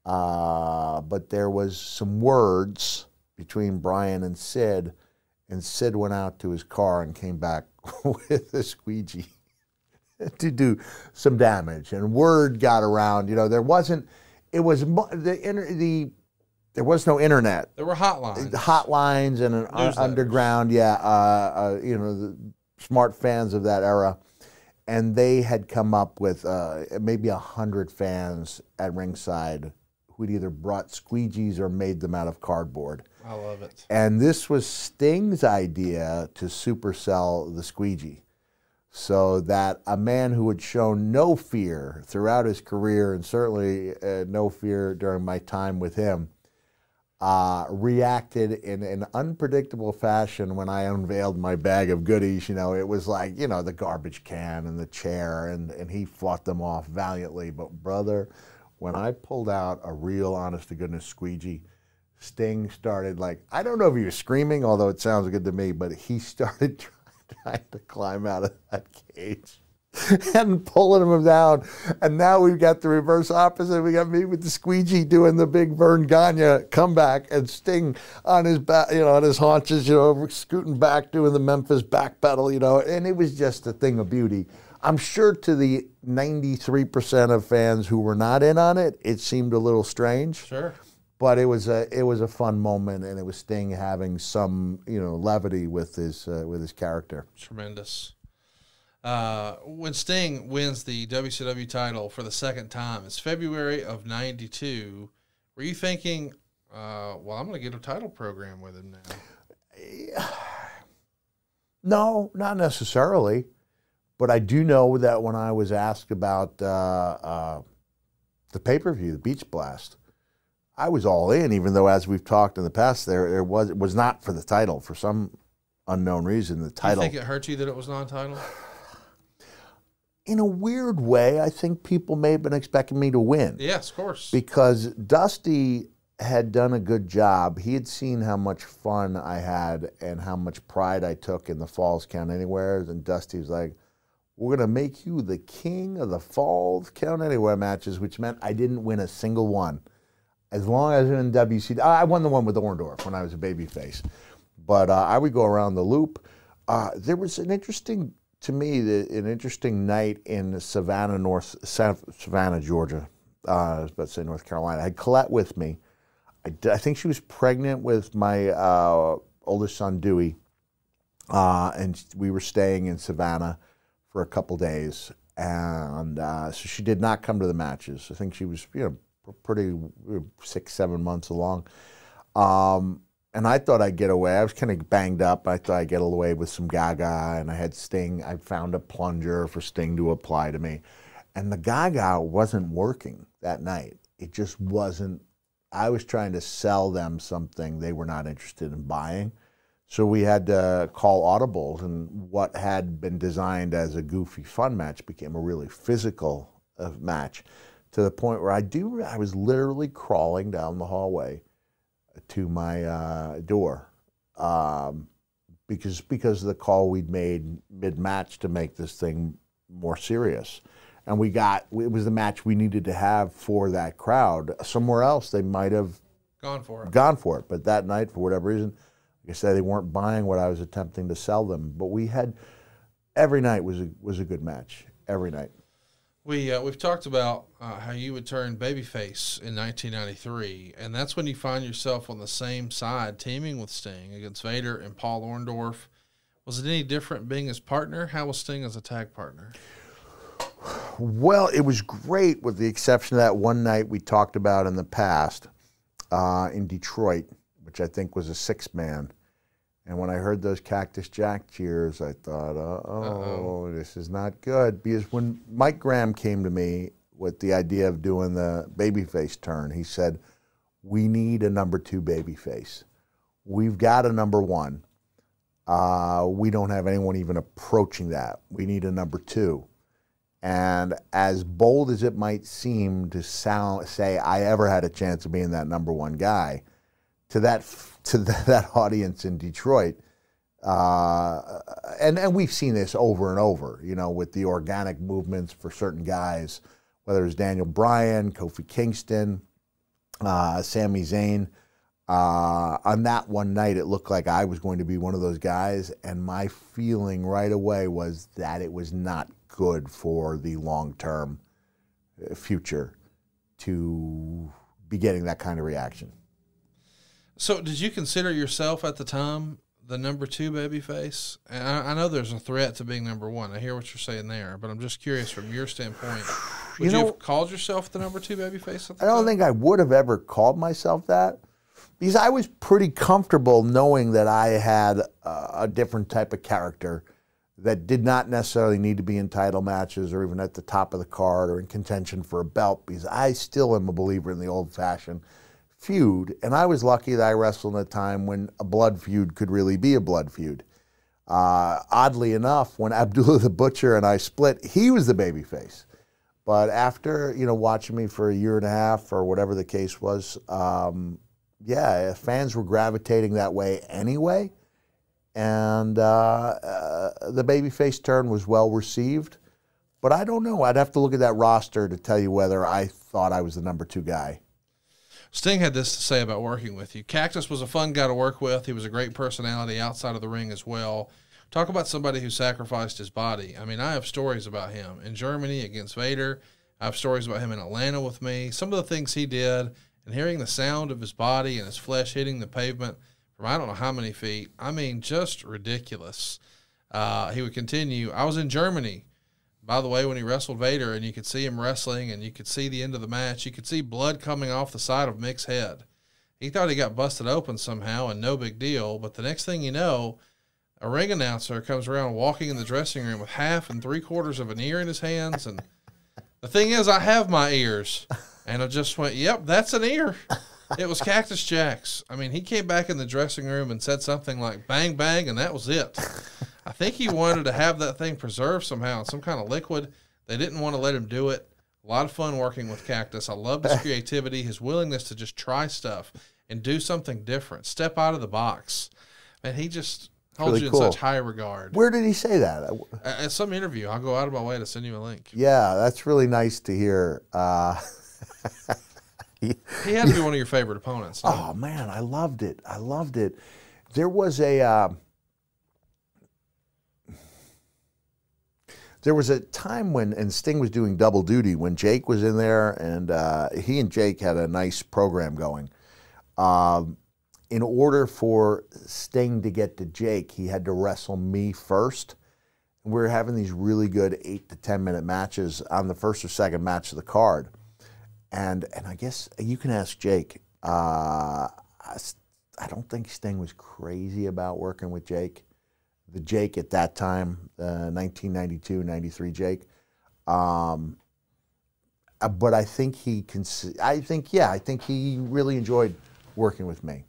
Uh, but there was some words between Brian and Sid, and Sid went out to his car and came back with a squeegee to do some damage. And word got around. You know, there wasn't. It was the the. There was no internet there were hotlines. hotlines and an Newsletters. underground, yeah, uh, uh, you know, the smart fans of that era, and they had come up with uh, maybe a hundred fans at ringside who'd either brought squeegees or made them out of cardboard. I love it. And this was Sting's idea to supersell the squeegee. So that a man who had shown no fear throughout his career, and certainly uh, no fear during my time with him, uh, reacted in an unpredictable fashion when I unveiled my bag of goodies. You know, it was like, you know, the garbage can and the chair, and, and he fought them off valiantly. But, brother, when I pulled out a real honest to goodness squeegee, Sting started like I don't know if he was screaming, although it sounds good to me, but he started trying to climb out of that cage and pulling him down. And now we've got the reverse opposite. We got me with the squeegee doing the big Verne Gagne comeback and Sting on his back, you know, on his haunches, you know, scooting back, doing the Memphis back pedal, you know, and it was just a thing of beauty. I'm sure to the 93% of fans who were not in on it, it seemed a little strange. Sure. But it was a it was a fun moment, and it was Sting having some you know levity with his uh, with his character. Tremendous. Uh, when Sting wins the WCW title for the second time, it's February of '92. Were you thinking, uh, "Well, I'm going to get a title program with him now"? No, not necessarily. But I do know that when I was asked about uh, uh, the pay per view, the Beach Blast, I was all in. Even though, as we've talked in the past, there there was it was not for the title for some unknown reason. The Do you think it hurt you that it was non-title? in a weird way, I think people may have been expecting me to win. yes, of course. because Dusty had done a good job. He had seen how much fun I had and how much pride I took in the Falls Count Anywhere. And Dusty was like, We're going to make you the king of the Falls Count Anywhere matches, which meant I didn't win a single one. As long as I was in WC, I won the one with Orndorff when I was a babyface. But uh, I would go around the loop. Uh, there was an interesting, to me, the, an interesting night in Savannah, North Sa- Savannah, Georgia. Uh, I was about to say North Carolina. I had Colette with me. I think she was pregnant with my uh, oldest son Dewey, uh, and we were staying in Savannah for a couple days, and uh, so she did not come to the matches. I think she was, you know, pretty six, seven months along. Um, and I thought I'd get away. I was kind of banged up. I thought I'd get away with some Gaga, and I had Sting. I found a plunger for Sting to apply to me, and the Gaga wasn't working that night. It just wasn't. I was trying to sell them something they were not interested in buying. So we had to call audibles, and what had been designed as a goofy fun match became a really physical uh, match, to the point where I do. I was literally crawling down the hallway to my uh, door um, because because of the call we'd made mid match to make this thing more serious. And we got it was the match we needed to have for that crowd. Somewhere else they might have Gone for it. gone for it, but that night for whatever reason, like I said, they weren't buying what I was attempting to sell them. But we had every night was a, was a good match every night. We uh, we've talked about uh, how you would turn babyface in 1993, and that's when you find yourself on the same side, teaming with Sting against Vader and Paul Orndorff. Was it any different being his partner? How was Sting as a tag partner? Well, it was great, with the exception of that one night we talked about in the past uh, in Detroit, which I think was a six man. And when I heard those Cactus Jack cheers, I thought, uh oh, this is not good. Because when Mike Graham came to me with the idea of doing the babyface turn, he said, We need a number two babyface. We've got a number one. Uh, we don't have anyone even approaching that. We need a number two. And as bold as it might seem to sound, say I ever had a chance of being that number one guy, to that to that audience in Detroit, uh, and and we've seen this over and over, you know, with the organic movements for certain guys, whether it's Daniel Bryan, Kofi Kingston, uh, Sami Zayn. Uh, on that one night, it looked like I was going to be one of those guys, and my feeling right away was that it was not good for the long term future to be getting that kind of reaction. So, did you consider yourself at the time the number two babyface? And I, I know there's a threat to being number one. I hear what you're saying there, but I'm just curious from your standpoint. Would you, know- have called yourself the number two babyface? At the I don't time? think I would have ever called myself that because I was pretty comfortable knowing that I had a, a different type of character that did not necessarily need to be in title matches or even at the top of the card or in contention for a belt because I still am a believer in the old fashioned feud. And I was lucky that I wrestled in a time when a blood feud could really be a blood feud. Uh, oddly enough, when Abdullah the Butcher and I split, he was the babyface. But after you know watching me for a year and a half or whatever the case was, um, yeah, fans were gravitating that way anyway. And uh, uh, the babyface turn was well received. But I don't know. I'd have to look at that roster to tell you whether I thought I was the number two guy. Sting had this to say about working with you. Cactus was a fun guy to work with. He was a great personality outside of the ring as well. Talk about somebody who sacrificed his body. I mean, I have stories about him in Germany against Vader. I have stories about him in Atlanta with me. Some of the things he did, and hearing the sound of his body and his flesh hitting the pavement from I don't know how many feet. I mean, just ridiculous. Uh, he would continue. I was in Germany by the way, when he wrestled Vader and you could see him wrestling and you could see the end of the match, you could see blood coming off the side of Mick's head. He thought he got busted open somehow and no big deal. But the next thing you know, a ring announcer comes around walking in the dressing room with half and three quarters of an ear in his hands. And the thing is, I have my ears. And I just went, yep, that's an ear. It was Cactus Jack's. I mean, he came back in the dressing room and said something like bang, bang, and that was it. I think he wanted to have that thing preserved somehow in some kind of liquid. They didn't want to let him do it. A lot of fun working with Cactus. I love his creativity, his willingness to just try stuff and do something different, step out of the box. Man, he just holds really you cool. in such high regard. Where did he say that? At some interview, I'll go out of my way to send you a link. Yeah, that's really nice to hear. Uh, He had to be one of your favorite opponents. oh man, I loved it. I loved it. There was a uh, there was a time when and Sting was doing double duty when Jake was in there, and uh, he and Jake had a nice program going. Um, in order for Sting to get to Jake, he had to wrestle me first. We were having these really good eight to ten minute matches on the first or second match of the card, and and I guess you can ask Jake. Uh, I I don't think Sting was crazy about working with Jake. The Jake at that time, uh, 1992, 93 Jake. Um, uh, but I think he can. I think yeah, I think he really enjoyed working with me.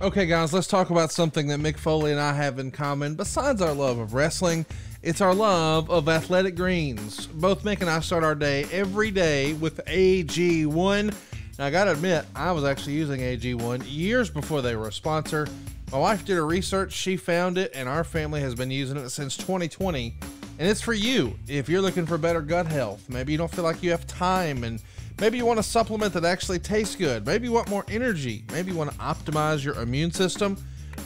Okay, guys, let's talk about something that Mick Foley and I have in common. Besides our love of wrestling, it's our love of athletic greens. Both Mick and I start our day every day with AG1. Now, I gotta admit, I was actually using AG1 years before they were a sponsor. My wife did her research, she found it, and our family has been using it since 2020. And it's for you if you're looking for better gut health. Maybe you don't feel like you have time and Maybe you want a supplement that actually tastes good. Maybe you want more energy. Maybe you want to optimize your immune system.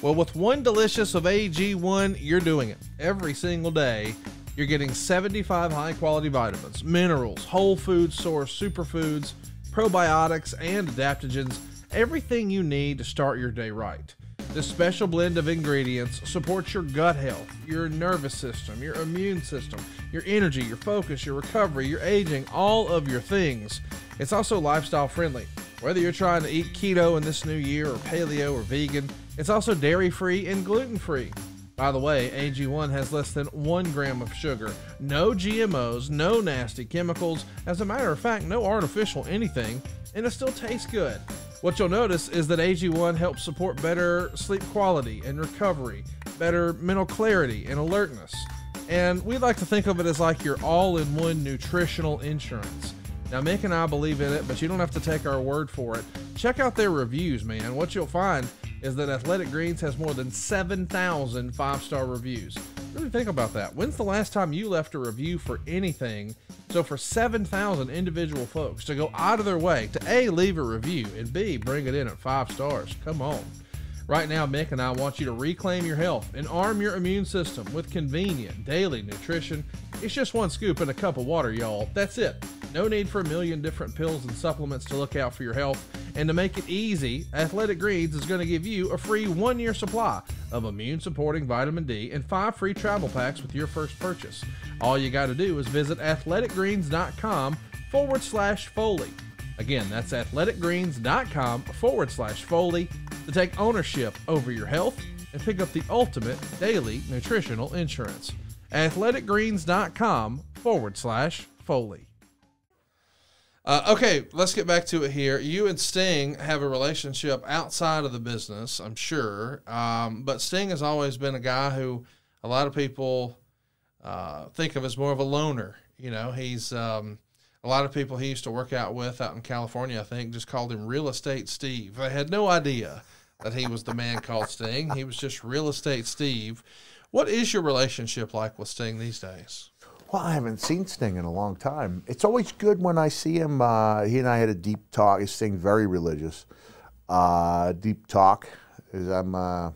Well, with one delicious of AG1, you're doing it every single day. You're getting 75 high quality vitamins, minerals, whole food source, superfoods, probiotics, and adaptogens. Everything you need to start your day right. This special blend of ingredients supports your gut health, your nervous system, your immune system, your energy, your focus, your recovery, your aging, all of your things. It's also lifestyle friendly. Whether you're trying to eat keto in this new year or paleo or vegan, it's also dairy free and gluten free. By the way, AG1 has less than one gram of sugar, no GMOs, no nasty chemicals, as a matter of fact, no artificial anything, and it still tastes good. What you'll notice is that AG1 helps support better sleep quality and recovery, better mental clarity and alertness. And we like to think of it as like your all in one nutritional insurance. Now, Mick and I believe in it, but you don't have to take our word for it. Check out their reviews, man. What you'll find is that Athletic Greens has more than 7,000 five star reviews. Really think about that. When's the last time you left a review for anything? So, for 7,000 individual folks to go out of their way to A, leave a review, and B, bring it in at five stars, come on. Right now, Mick and I want you to reclaim your health and arm your immune system with convenient daily nutrition. It's just one scoop in a cup of water, y'all. That's it. No need for a million different pills and supplements to look out for your health. And to make it easy, Athletic Greens is going to give you a free one year supply of immune supporting vitamin D and five free travel packs with your first purchase. All you got to do is visit athleticgreens.com forward slash Foley. Again, that's athleticgreens.com forward slash Foley to take ownership over your health and pick up the ultimate daily nutritional insurance. athleticgreens.com forward slash Foley. Uh, okay, let's get back to it here. You and Sting have a relationship outside of the business, I'm sure. Um, but Sting has always been a guy who a lot of people uh, think of as more of a loner. You know, he's um, A lot of people he used to work out with out in California, I think, just called him Real Estate Steve. They had no idea that he was the man called Sting. He was just Real Estate Steve. What is your relationship like with Sting these days? Well, I haven't seen Sting in a long time. It's always good when I see him. Uh, he and I had a deep talk. He's Sting very religious. Uh, deep talk. Is I'm uh,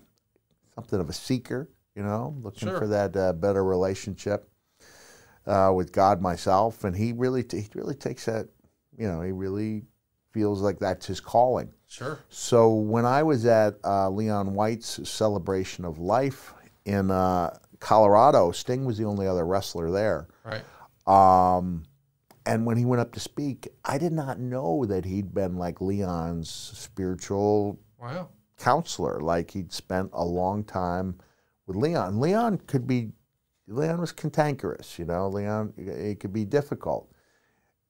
something of a seeker, you know, looking Sure. for that uh, better relationship uh, with God myself, and he really he really takes that. You know, he really feels like that's his calling. Sure. So when I was at uh, Leon White's celebration of life in uh, Colorado, Sting was the only other wrestler there. Right. Um, and when he went up to speak, I did not know that he'd been like Leon's spiritual Wow. counselor. Like he'd spent a long time with Leon. Leon could be, Leon was cantankerous, you know. Leon, it could be difficult,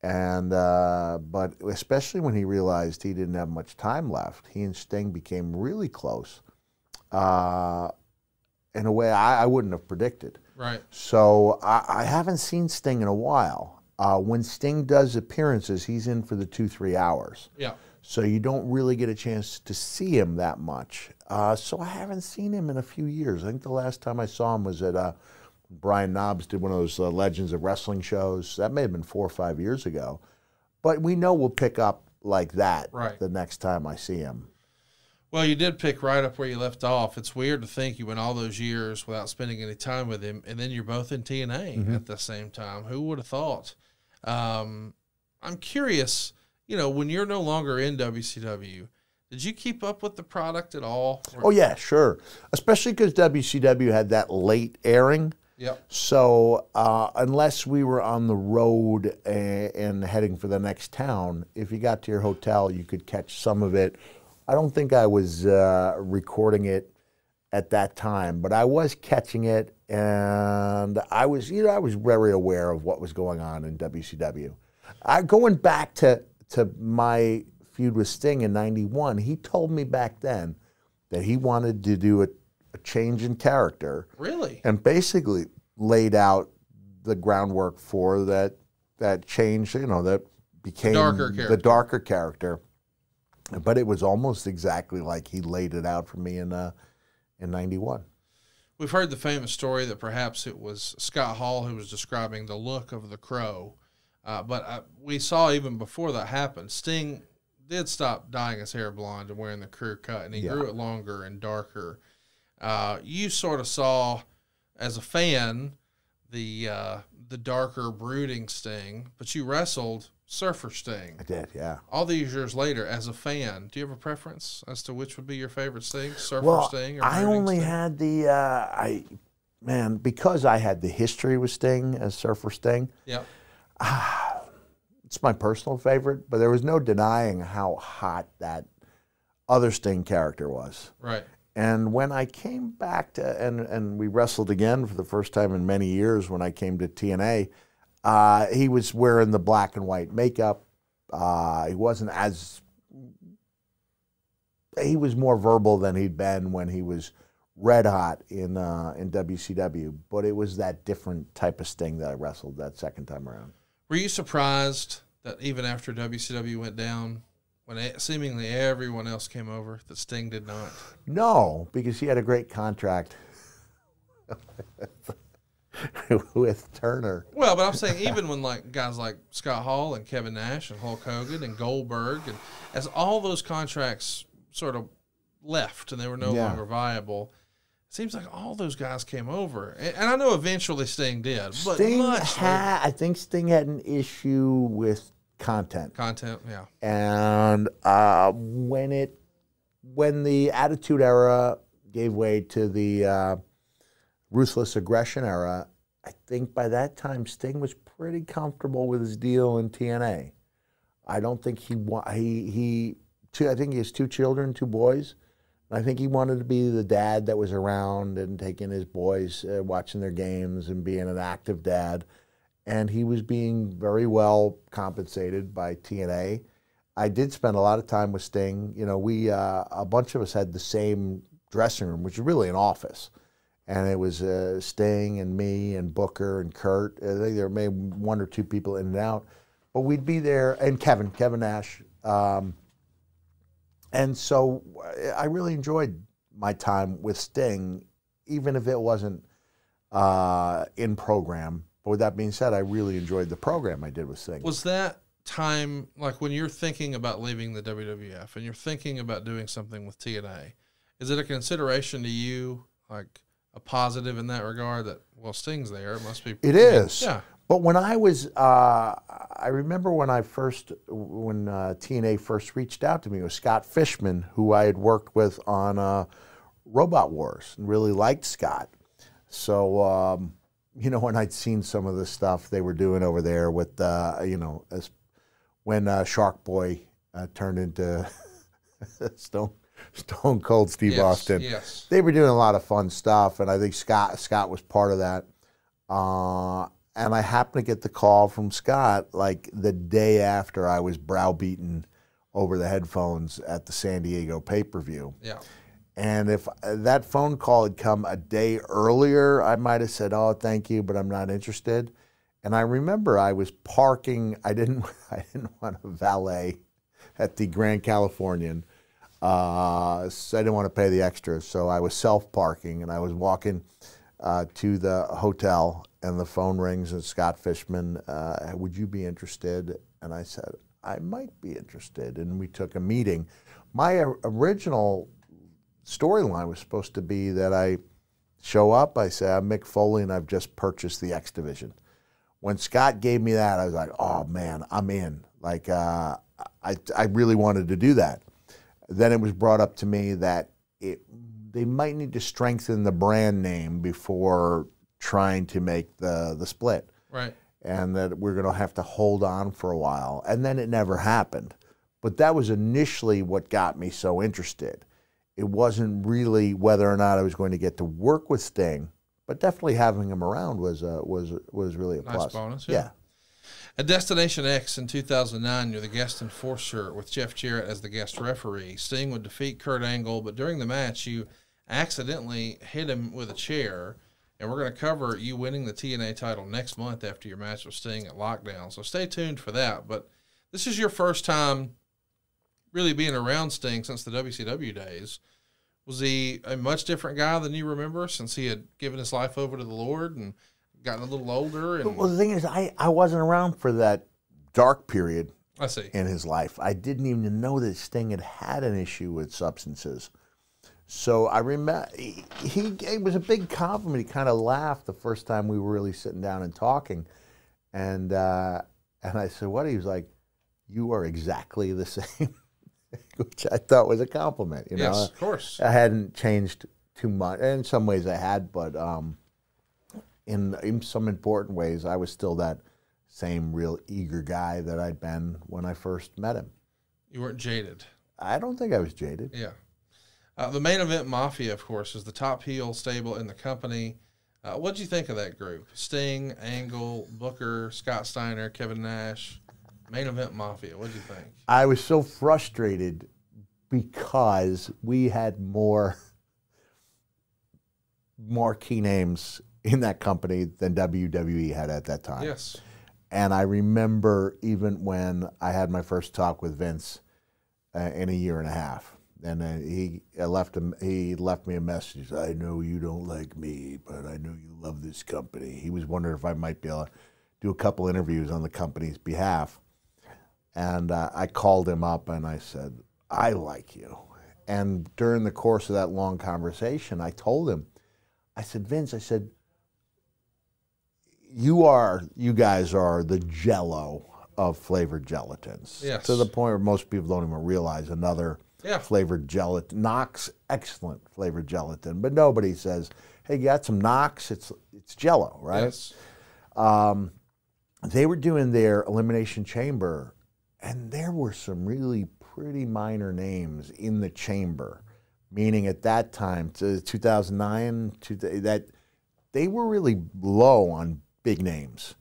and uh, but especially when he realized he didn't have much time left, he and Sting became really close, uh, in a way I, I wouldn't have predicted. Right. So I, I haven't seen Sting in a while. Uh, when Sting does appearances, he's in for the two three hours. Yeah. So you don't really get a chance to see him that much. Uh, so I haven't seen him in a few years. I think the last time I saw him was at uh, Brian Knobbs did one of those uh, Legends of Wrestling shows. That may have been four or five years ago. But we know we'll pick up like that Right. the next time I see him. Well, you did pick right up where you left off. It's weird to think you went all those years without spending any time with him, and then you're both in TNA at the same time. Who would have thought? Um, I'm curious. You know, when you're no longer in WCW, did you keep up with the product at all? Or- Oh yeah, sure. Especially because WCW had that late airing. Yep. So uh, unless we were on the road and, and heading for the next town, if you got to your hotel, you could catch some of it. I don't think I was uh, recording it at that time, but I was catching it, and I was, you know, I was very aware of what was going on in WCW. I, going back to to my feud with Sting in '91, he told me back then that he wanted to do a, a change in character Really? and basically laid out the groundwork for that that change. You know, that became darker the darker character. But it was almost exactly like he laid it out for me in uh, in '91. We've heard the famous story that perhaps it was Scott Hall who was describing the look of the crow. Uh, but uh, we saw even before that happened, Sting did stop dyeing his hair blonde and wearing the crew cut, and he Yeah. grew it longer and darker. Uh, you sort of saw, as a fan, the uh, the darker, brooding Sting, but you wrestled Surfer Sting. I did, yeah. All these years later, as a fan, do you have a preference as to which would be your favorite Sting, Surfer Well, Sting or I only Sting? had the uh, I man because I had the history with Sting as Surfer Sting. Yep. It's my personal favorite, but there was no denying how hot that other Sting character was. Right. And when I came back to, and, and we wrestled again for the first time in many years when I came to TNA, uh, he was wearing the black and white makeup. Uh, he wasn't as, he was more verbal than he'd been when he was red hot in, uh, in WCW. But it was that different type of Sting that I wrestled that second time around. Were you surprised that even after WCW went down, when seemingly everyone else came over, that Sting did not? No, because he had a great contract with Turner. Well, but I'm saying even when like guys like Scott Hall and Kevin Nash and Hulk Hogan and Goldberg, and as all those contracts sort of left and they were no Yeah. longer viable, it seems like all those guys came over. And, and I know eventually Sting did, but Sting had, I think Sting had an issue with content, content. Yeah, and uh, when it when the Attitude Era gave way to the uh, Ruthless Aggression Era, I think by that time Sting was pretty comfortable with his deal in TNA. I don't think he he he. Two, I think he has two children, two boys. I think he wanted to be the dad that was around and taking his boys, uh, watching their games, and being an active dad. And he was being very well compensated by TNA. I did spend a lot of time with Sting. You know, we uh, a bunch of us had the same dressing room, which is really an office, and it was uh, Sting and me and Booker and Kurt. I think there may one or two people in and out. but we'd be there, and Kevin, Kevin Nash. Um, and so I really enjoyed my time with Sting, even if it wasn't uh, in program. But with that being said, I really enjoyed the program I did with Sting. Was that time like when you're thinking about leaving the WWF and you're thinking about doing something with TNA? Is it a consideration to you, like a positive in that regard? That well, Sting's there, it must be. It is. Yeah. But when I was, uh, I remember when I first, when uh, TNA first reached out to me, it was Scott Fishman, who I had worked with on uh, Robot Wars and really liked Scott. So, um, you know, when I'd seen some of the stuff they were doing over there with, uh, you know, as when uh, Shark Boy uh, turned into Stone, Stone Cold Steve Yes, Austin yes. they were doing a lot of fun stuff, and I think Scott Scott was part of that. Uh, and I happened to get the call from Scott like the day after I was browbeaten over the headphones at the San Diego pay per view. Yeah. And if uh, that phone call had come a day earlier, I might have said, "Oh, thank you, but I'm not interested." And I remember I was parking. I didn't. I didn't want a valet at the Grand Californian. Uh, so I didn't want to pay the extra, so I was self parking, and I was walking uh, to the hotel, and the phone rings, and Scott Fishman, uh, would you be interested? And I said, I might be interested, and we took a meeting. My original storyline was supposed to be that I show up, I say, I'm Mick Foley, and I've just purchased the X Division. When Scott gave me that, I was like, oh man, I'm in. Like, uh, I, I really wanted to do that. Then it was brought up to me that it, they might need to strengthen the brand name before trying to make the, the split Right. and that we're going to have to hold on for a while. And then it never happened. But that was initially what got me so interested. It wasn't really whether or not I was going to get to work with Sting, but definitely having him around was uh, was was really a Nice plus. bonus, Yeah. yeah. At Destination X in 2009, you're the guest enforcer with Jeff Jarrett as the guest referee. Sting would defeat Kurt Angle, but during the match, you accidentally hit him with a chair. And we're going to cover you winning the TNA title next month after your match with Sting at Lockdown. So stay tuned for that. But this is your first time really being around Sting since the WCW days. Was he a much different guy than you remember since he had given his life over to the Lord and gotten a little older? And Well, the thing is, I, I wasn't around for that dark period I see. in his life. I didn't even know that Sting had had an issue with substances. So I remember he, he it was a big compliment. He kind of laughed the first time we were really sitting down and talking, and uh, and I said, "What?" He was like, "You are exactly the same," which I thought was a compliment. You yes, know, of course. I hadn't changed too much. In some ways, I had, but um, in in some important ways, I was still that same real eager guy that I'd been when I first met him. You weren't jaded. I don't think I was jaded. Yeah. Uh, the main event Mafia, of course, is the top heel stable in the company. Uh, what did you think of that group? Sting, Angle, Booker, Scott Steiner, Kevin Nash. Main event Mafia. What did you think? I was so frustrated because we had more marquee names in that company than WWE had at that time. Yes. And I remember even when I had my first talk with Vince uh, in a year and a half, and uh, he I left him. He left me a message. I know you don't like me, but I know you love this company. He was wondering if I might be able to do a couple interviews on the company's behalf, and uh, I called him up and I said, "I like you." And during the course of that long conversation, I told him, I said, Vince, I said, you are, you guys are the jello of flavored gelatins. Yes. To the point where most people don't even realize another Yeah. flavored gelatin. Knox, excellent flavored gelatin, but nobody says, "Hey, you got some Knox? It's it's Jello, right?" Yes. They were doing their elimination chamber, and there were some really pretty minor names in the chamber. Meaning, at that time, to 2009, to that they were really low on big names.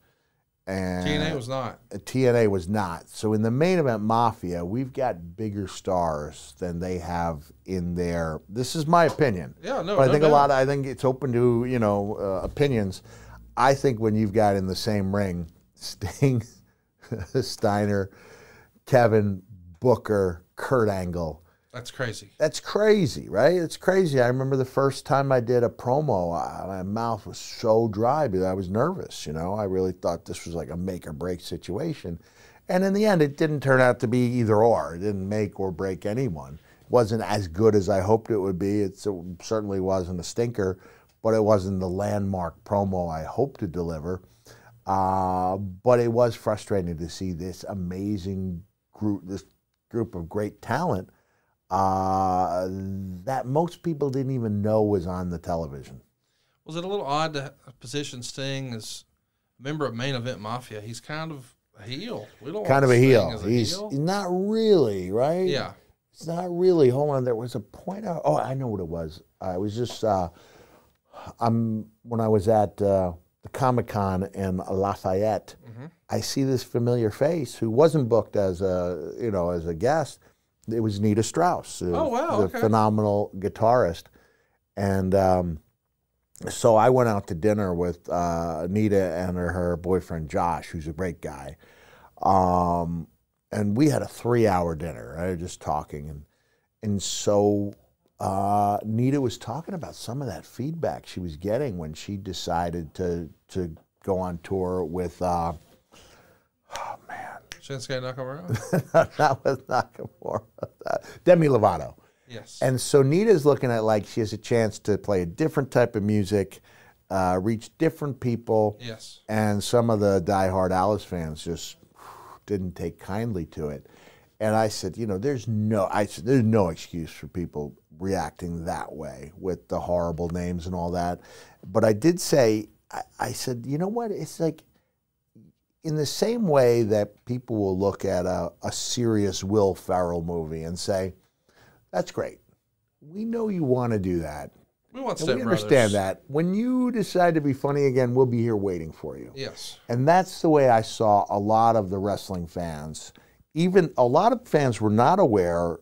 And TNA was not. TNA was not. So in the main event Mafia, we've got bigger stars than they have in their. This is my opinion. Yeah, no, But I no think a lot. Of, I think it's open to you know uh, opinions. I think when you've got in the same ring Sting, Steiner, Kevin, Booker, Kurt Angle. That's crazy. That's crazy, right? It's crazy. I remember the first time I did a promo, I, my mouth was so dry because I was nervous. You know, I really thought this was like a make or break situation. And in the end, it didn't turn out to be either or. It didn't make or break anyone. It wasn't as good as I hoped it would be. It's, it certainly wasn't a stinker, but it wasn't the landmark promo I hoped to deliver. Uh, but it was frustrating to see this amazing group, this group of great talent uh, that most people didn't even know was on the television. Was it a little odd to position Sting as a member of Main Event Mafia? He's kind of a heel. We don't kind of a heel. a He's heel. not really right. Yeah. It's not really. Hold on, there was a point. Out, oh, I know what it was. I was just. Uh, I'm when I was at uh, the Comic Con in Lafayette. Mm-hmm. I see this familiar face who wasn't booked as a you know as a guest. It was Nita Strauss, Oh, wow, the okay. phenomenal guitarist, and um, so I went out to dinner with uh, Nita and her, her boyfriend Josh, who's a great guy. Um, and we had a three-hour dinner, right? Just talking, and and so uh, Nita was talking about some of that feedback she was getting when she decided to to go on tour with. Uh, Shinsuke Nakamura? not with Nakamura, Demi Lovato. yes. And so Nita's looking at like she has a chance to play a different type of music, uh, reach different people, yes. and some of the diehard Alice fans just didn't take kindly to it. And I said, you know, there's no, I said, there's no excuse for people reacting that way with the horrible names and all that. But I did say, I, I said, you know what? It's like in the same way that people will look at a, a serious Will Ferrell movie and say, that's great. We know you want to do that. We want And Step we Brothers. understand that. When you decide to be funny again, we'll be here waiting for you. Yes. And that's the way I saw a lot of the wrestling fans. Even a lot of fans were not aware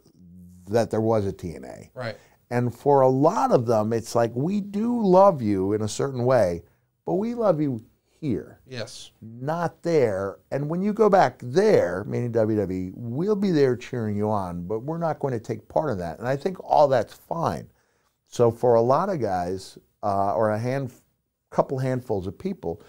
that there was a TNA. Right. And for a lot of them, it's like, we do love you in a certain way, but we love you here, Yes. not there. And when you go back there, meaning WWE, we'll be there cheering you on, but we're not going to take part in that. And I think all that's fine. So for a lot of guys, uh, or a hand, couple handfuls of people,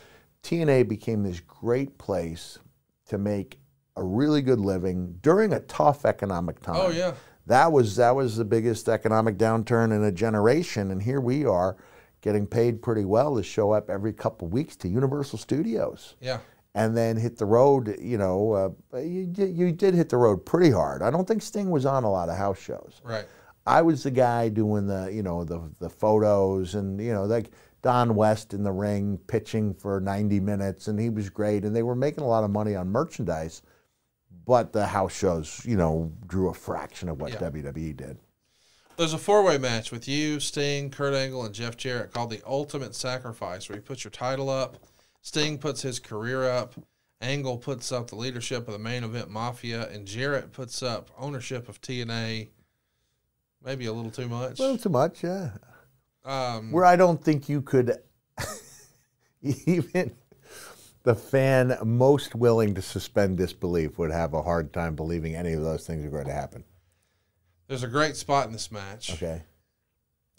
TNA became this great place to make a really good living during a tough economic time. Oh, yeah. That was that was the biggest economic downturn in a generation, and here we are, getting paid pretty well to show up every couple weeks to Universal Studios Yeah. and then hit the road. You know, uh, you, did- you did hit the road pretty hard. I don't think Sting was on a lot of house shows. Right. I was the guy doing the, you know, the the photos and you know, like Don West in the ring pitching for 90 minutes, and he was great, and they were making a lot of money on merchandise. But the house shows, you know, drew a fraction of what Yeah. WWE did. There's a four way match with you, Sting, Kurt Angle, and Jeff Jarrett called the Ultimate Sacrifice, where you put your title up, Sting puts his career up, Angle puts up the leadership of the main event Mafia, and Jarrett puts up ownership of TNA. Maybe a little too much. A little too much, yeah. Um, Where I don't think you could even the fan most willing to suspend disbelief would have a hard time believing any of those things are going to happen. There's a great spot in this match. Okay.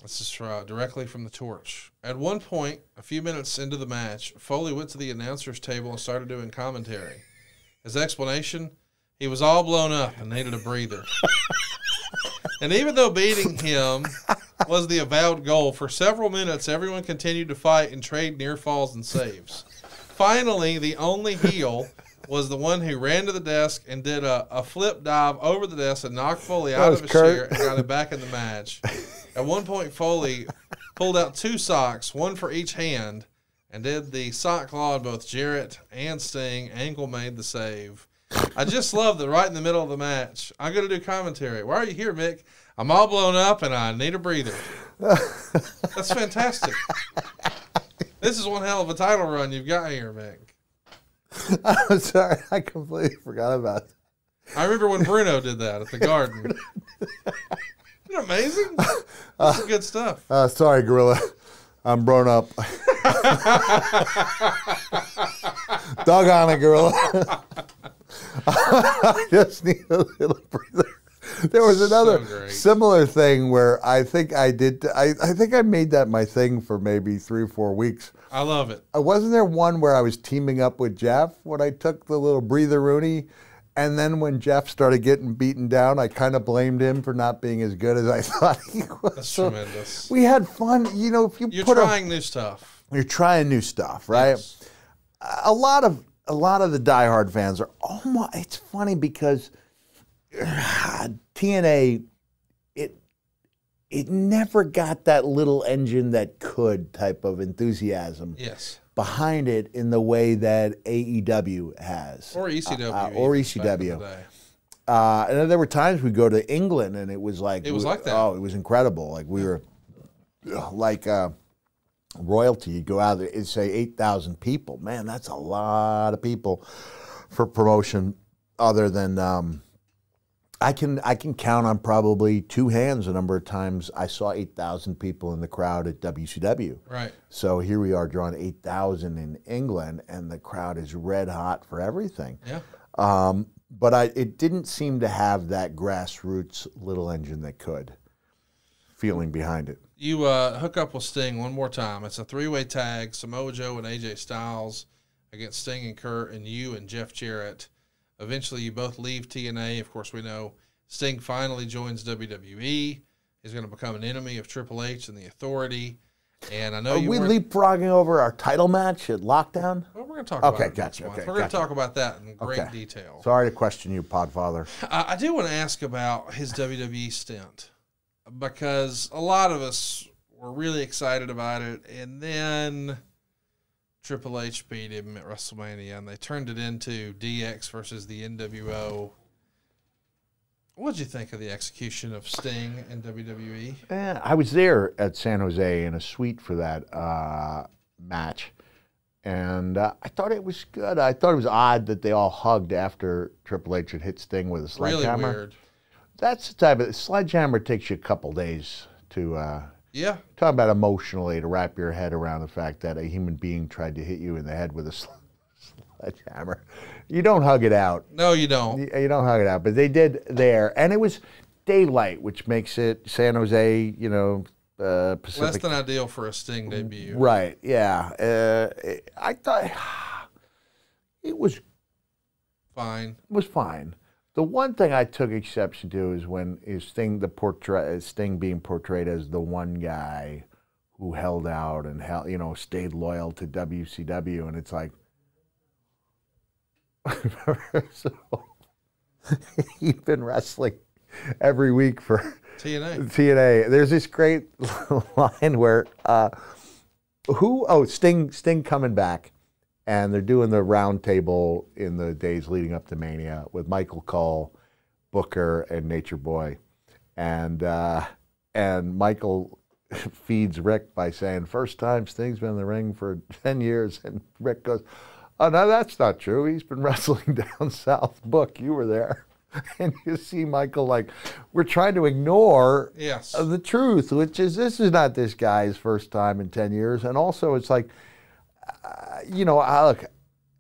This is uh, directly from the torch. At one point, a few minutes into the match, Foley went to the announcer's table and started doing commentary. His explanation he was all blown up and needed a breather. and even though beating him was the avowed goal, for several minutes, everyone continued to fight and trade near falls and saves. Finally, the only heel was the one who ran to the desk and did a, a flip dive over the desk and knocked Foley out of his Kurt. chair and got him back in the match. At one point, Foley pulled out two socks, one for each hand, and did the sock claw on both Jarrett and Sting. Angle made the save. I just love that right in the middle of the match. I'm going to do commentary. Why are you here, Mick? I'm all blown up and I need a breather. That's fantastic. This is one hell of a title run you've got here, Mick. I'm sorry, I completely forgot about that. I remember when Bruno did that at the Garden. Isn't amazing? This is good stuff. Uh, sorry, Gorilla. I'm grown up. Dog on it, Gorilla. I just need a little breather. There was another great. similar thing where I think I did. I, I think I made that my thing for maybe three or four weeks. I love it. Uh, wasn't there one where I was teaming up with Jeff when I took the little breather Rooney? And then when Jeff started getting beaten down, I kind of blamed him for not being as good as I thought he was. That's So tremendous. We had fun. You know, if you You're trying new stuff. you're trying new stuff, right? Yes. a lot of a lot of the diehard fans are almost. It's funny because TNA, it it never got that little engine that could type of enthusiasm Yes. behind it in the way that AEW has, Or ECW. uh, or in the ECW. Uh, and there were times we'd go to England and it was like It was we- like that. Oh, it was incredible. Like we were like uh, royalty. You'd go out there and say eight thousand people. Man, that's a lot of people for promotion. Other than um, I can I can count on probably two hands the number of times I saw eight thousand people in the crowd at WCW. Right. So here we are drawing eight thousand in England, and the crowd is red hot for everything. Yeah. Um, but I, it didn't seem to have that grassroots little engine that could feeling behind it. You uh, hook up with Sting one more time. It's a three-way tag: Samoa Joe and AJ Styles against Sting and Kurt, and you and Jeff Jarrett. Eventually, you both leave TNA. Of course, we know Sting finally joins WWE. He's going to become an enemy of Triple H and the Authority. And I know Are we leapfrogging over our title match at Lockdown? well, we're going to talk Okay, about gotcha, okay, we're going to talk about that in great Okay. detail. Sorry to question you, Podfather. I, I do want to ask about his WWE stint because a lot of us were really excited about it, and then Triple H beat him at WrestleMania, and they turned it into DX versus the NWO. What did you think of the execution of Sting in? WWE? Eh, I was there at San Jose in a suite for that uh, match, and uh, I thought it was good. I thought it was odd that they all hugged after Triple H had hit Sting with a Really sledgehammer. weird. That's the type of sledgehammer takes you a couple days to uh, Yeah, talk about emotionally to wrap your head around the fact that a human being tried to hit you in the head with a sl- sledgehammer. You don't hug it out. no, you don't. You you don't hug it out, but they did there, and it was daylight, which makes it San Jose, you know, uh, Less than ideal for a Sting debut. right? Yeah, uh, I thought it was fine. it Fine. was fine. The one thing I took exception to is when is Sting the portray Sting being portrayed as the one guy who held out and held, you know, stayed loyal to WCW, and it's like, so he'd been wrestling every week for TNA. TNA. There's this great line where uh, who? Oh, Sting. Sting coming back, and they're doing the round table in the days leading up to Mania with Michael Cole, Booker, and Nature Boy, and uh, and Michael feeds Ric by saying, first time Sting's been in the ring for ten years," and Ric goes. Oh no, that's not true. He's been wrestling down south. Book, you were there, and you see Michael like we're trying to ignore Yes. the truth, which is this is not this guy's first time in 10 years. And also, it's like, uh, you know, I look,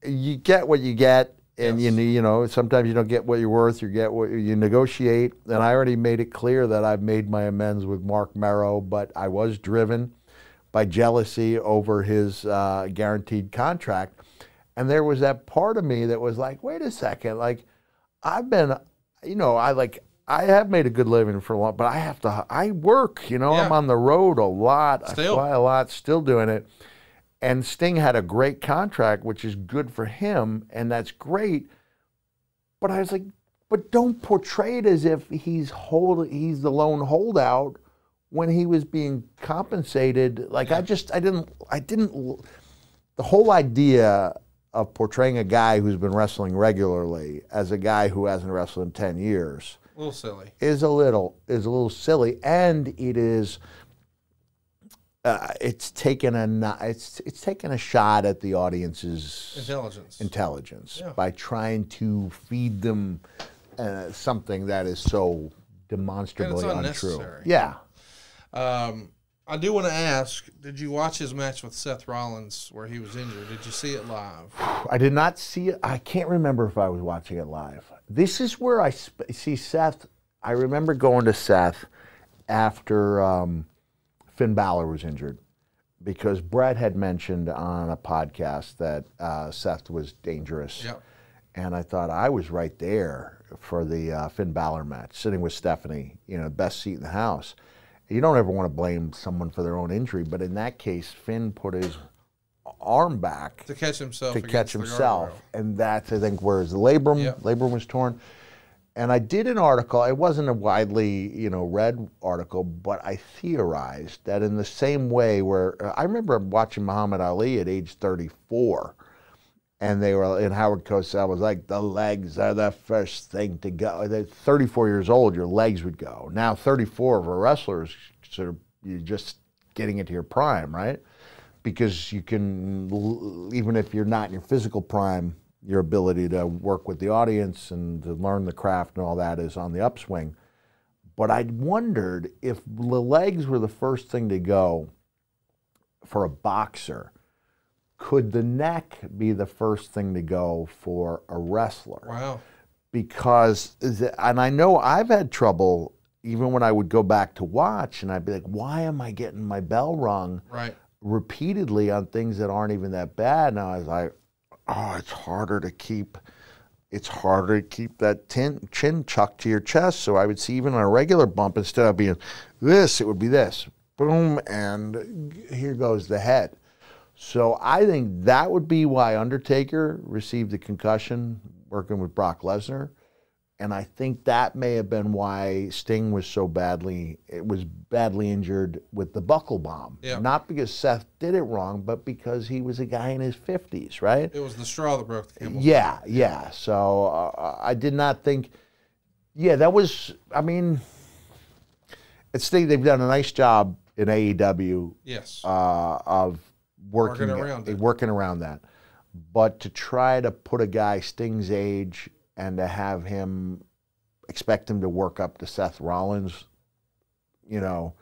you get what you get. And you, you know, sometimes you don't get what you're worth. You get what you negotiate. And I already made it clear that I've made my amends with Marc Mero, but I was driven by jealousy over his uh, guaranteed contract. And there was that part of me that was like, wait a second, like I've been, you know, I like I have made a good living for a long, but I have to. I work, you know, I'm on the road a lot. Still. I fly a lot, still doing it. And Sting had a great contract, which is good for him, and that's great. But I was like, but don't portray it as if he's hold, he's the lone holdout when he was being compensated. Like I just, I didn't, I didn't. The whole idea of portraying a guy who's been wrestling regularly as a guy who hasn't wrestled in ten years A little silly. is a little is a little silly, and it is. Uh, it's taken a it's it's taken a shot at the audience's Intelligence. intelligence Yeah. by trying to feed them uh, something that is so demonstrably untrue. Yeah, Um, I do want to ask: Did you watch his match with Seth Rollins where he was injured? Did you see it live? I did not see it. I can't remember if I was watching it live. This is where I sp- see Seth. I remember going to Seth after um, Finn Balor was injured because Bret had mentioned on a podcast that uh, Seth was dangerous. Yep. And I thought I was right there for the uh, Finn Balor match, sitting with Stephanie, you know, best seat in the house. You don't ever want to blame someone for their own injury, but in that case, Finn put his arm back To catch himself. to catch himself, and that's I think where his labrum Yep. labrum was torn. And I did an article. It wasn't a widely you know read article, but I theorized that in the same way where I remember watching Muhammad Ali at age 34, and they were in Howard Cosell was like the legs are the first thing to go. At 34 years old, your legs would go. Now 34 for a wrestler is sort of you're just getting into your prime, right? because you can, even if you're not in your physical prime, your ability to work with the audience and to learn the craft and all that is on the upswing. But I wondered if the legs were the first thing to go for a boxer, could the neck be the first thing to go for a wrestler? Wow. because and I know I've had trouble even when I would go back to watch and I'd be like, why am I getting my bell rung Right. repeatedly on things that aren't even that bad? Now as I was like, oh, it's harder to keep. It's harder to keep that tin, chin chucked to your chest. So I would see even a regular bump, instead of being this, it would be this. Boom, and here goes the head. So I think that would be why Undertaker received a concussion working with Brock Lesnar. And I think that may have been why Sting was so badly it was badly injured with the buckle bomb. Yeah. Not because Seth did it wrong, but because he was a guy in his 50s, right? It was the straw that broke the camel's Yeah, yeah. So uh, I did not think. Yeah, that was. I mean, it's they, they've done a nice job in AEW Yes. uh, of working, Working around it. working around that. But to try to put a guy Sting's age and to have him expect him to work up to Seth Rollins, you know,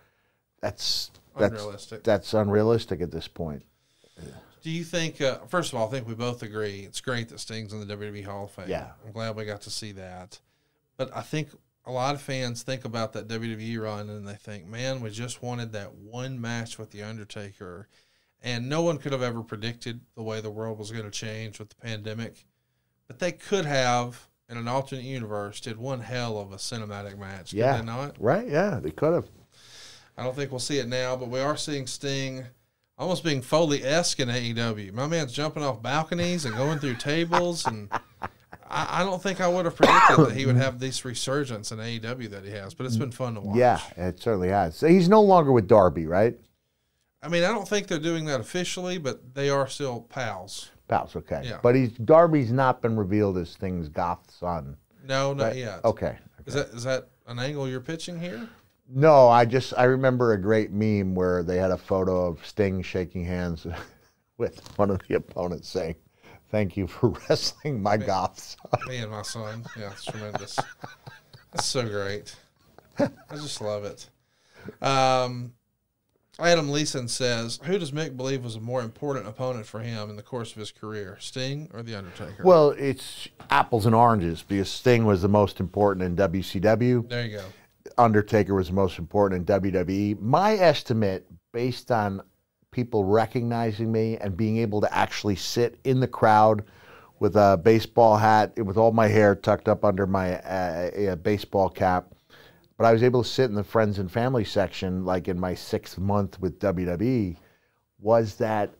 that's that's Unrealistic. that's unrealistic at this point. Do you think? Uh, first of all, I think we both agree it's great that Sting's in the WWE Hall of Fame. Yeah. I'm glad we got to see that. But I think a lot of fans think about that WWE run and they think, man, we just wanted that one match with the Undertaker, and no one could have ever predicted the way the world was going to change with the pandemic. But they could have, in an alternate universe, did one hell of a cinematic match. Could Yeah. they not? Right? Yeah, they could have. I don't think we'll see it now, but we are seeing Sting almost being Foley esque in AEW. My man's jumping off balconies and going through tables, and I, I don't think I would have predicted that he would have this resurgence in AEW that he has. But it's been fun to watch. Yeah, it certainly has. So he's no longer with Darby, right? I mean, I don't think they're doing that officially, but they are still pals. Pals, okay. Yeah. But he's Darby's not been revealed as Sting's goth son. No, not right? yet. Okay. Is that is that an angle you're pitching here? No, I just I remember a great meme where they had a photo of Sting shaking hands with one of the opponents saying, "Thank you for wrestling my goth son." Me and my son. Yeah, it's tremendous. That's so great. I just love it. Um, Adam Leeson says, "Who does Mick believe was a more important opponent for him in the course of his career, Sting or the Undertaker?" Well, it's apples and oranges because Sting was the most important in WCW. there you go. Undertaker was the most important in WWE. My estimate, based on people recognizing me and being able to actually sit in the crowd with a baseball hat, with all my hair tucked up under my uh, baseball cap, but I was able to sit in the friends and family section, like in my sixth month with WWE, was that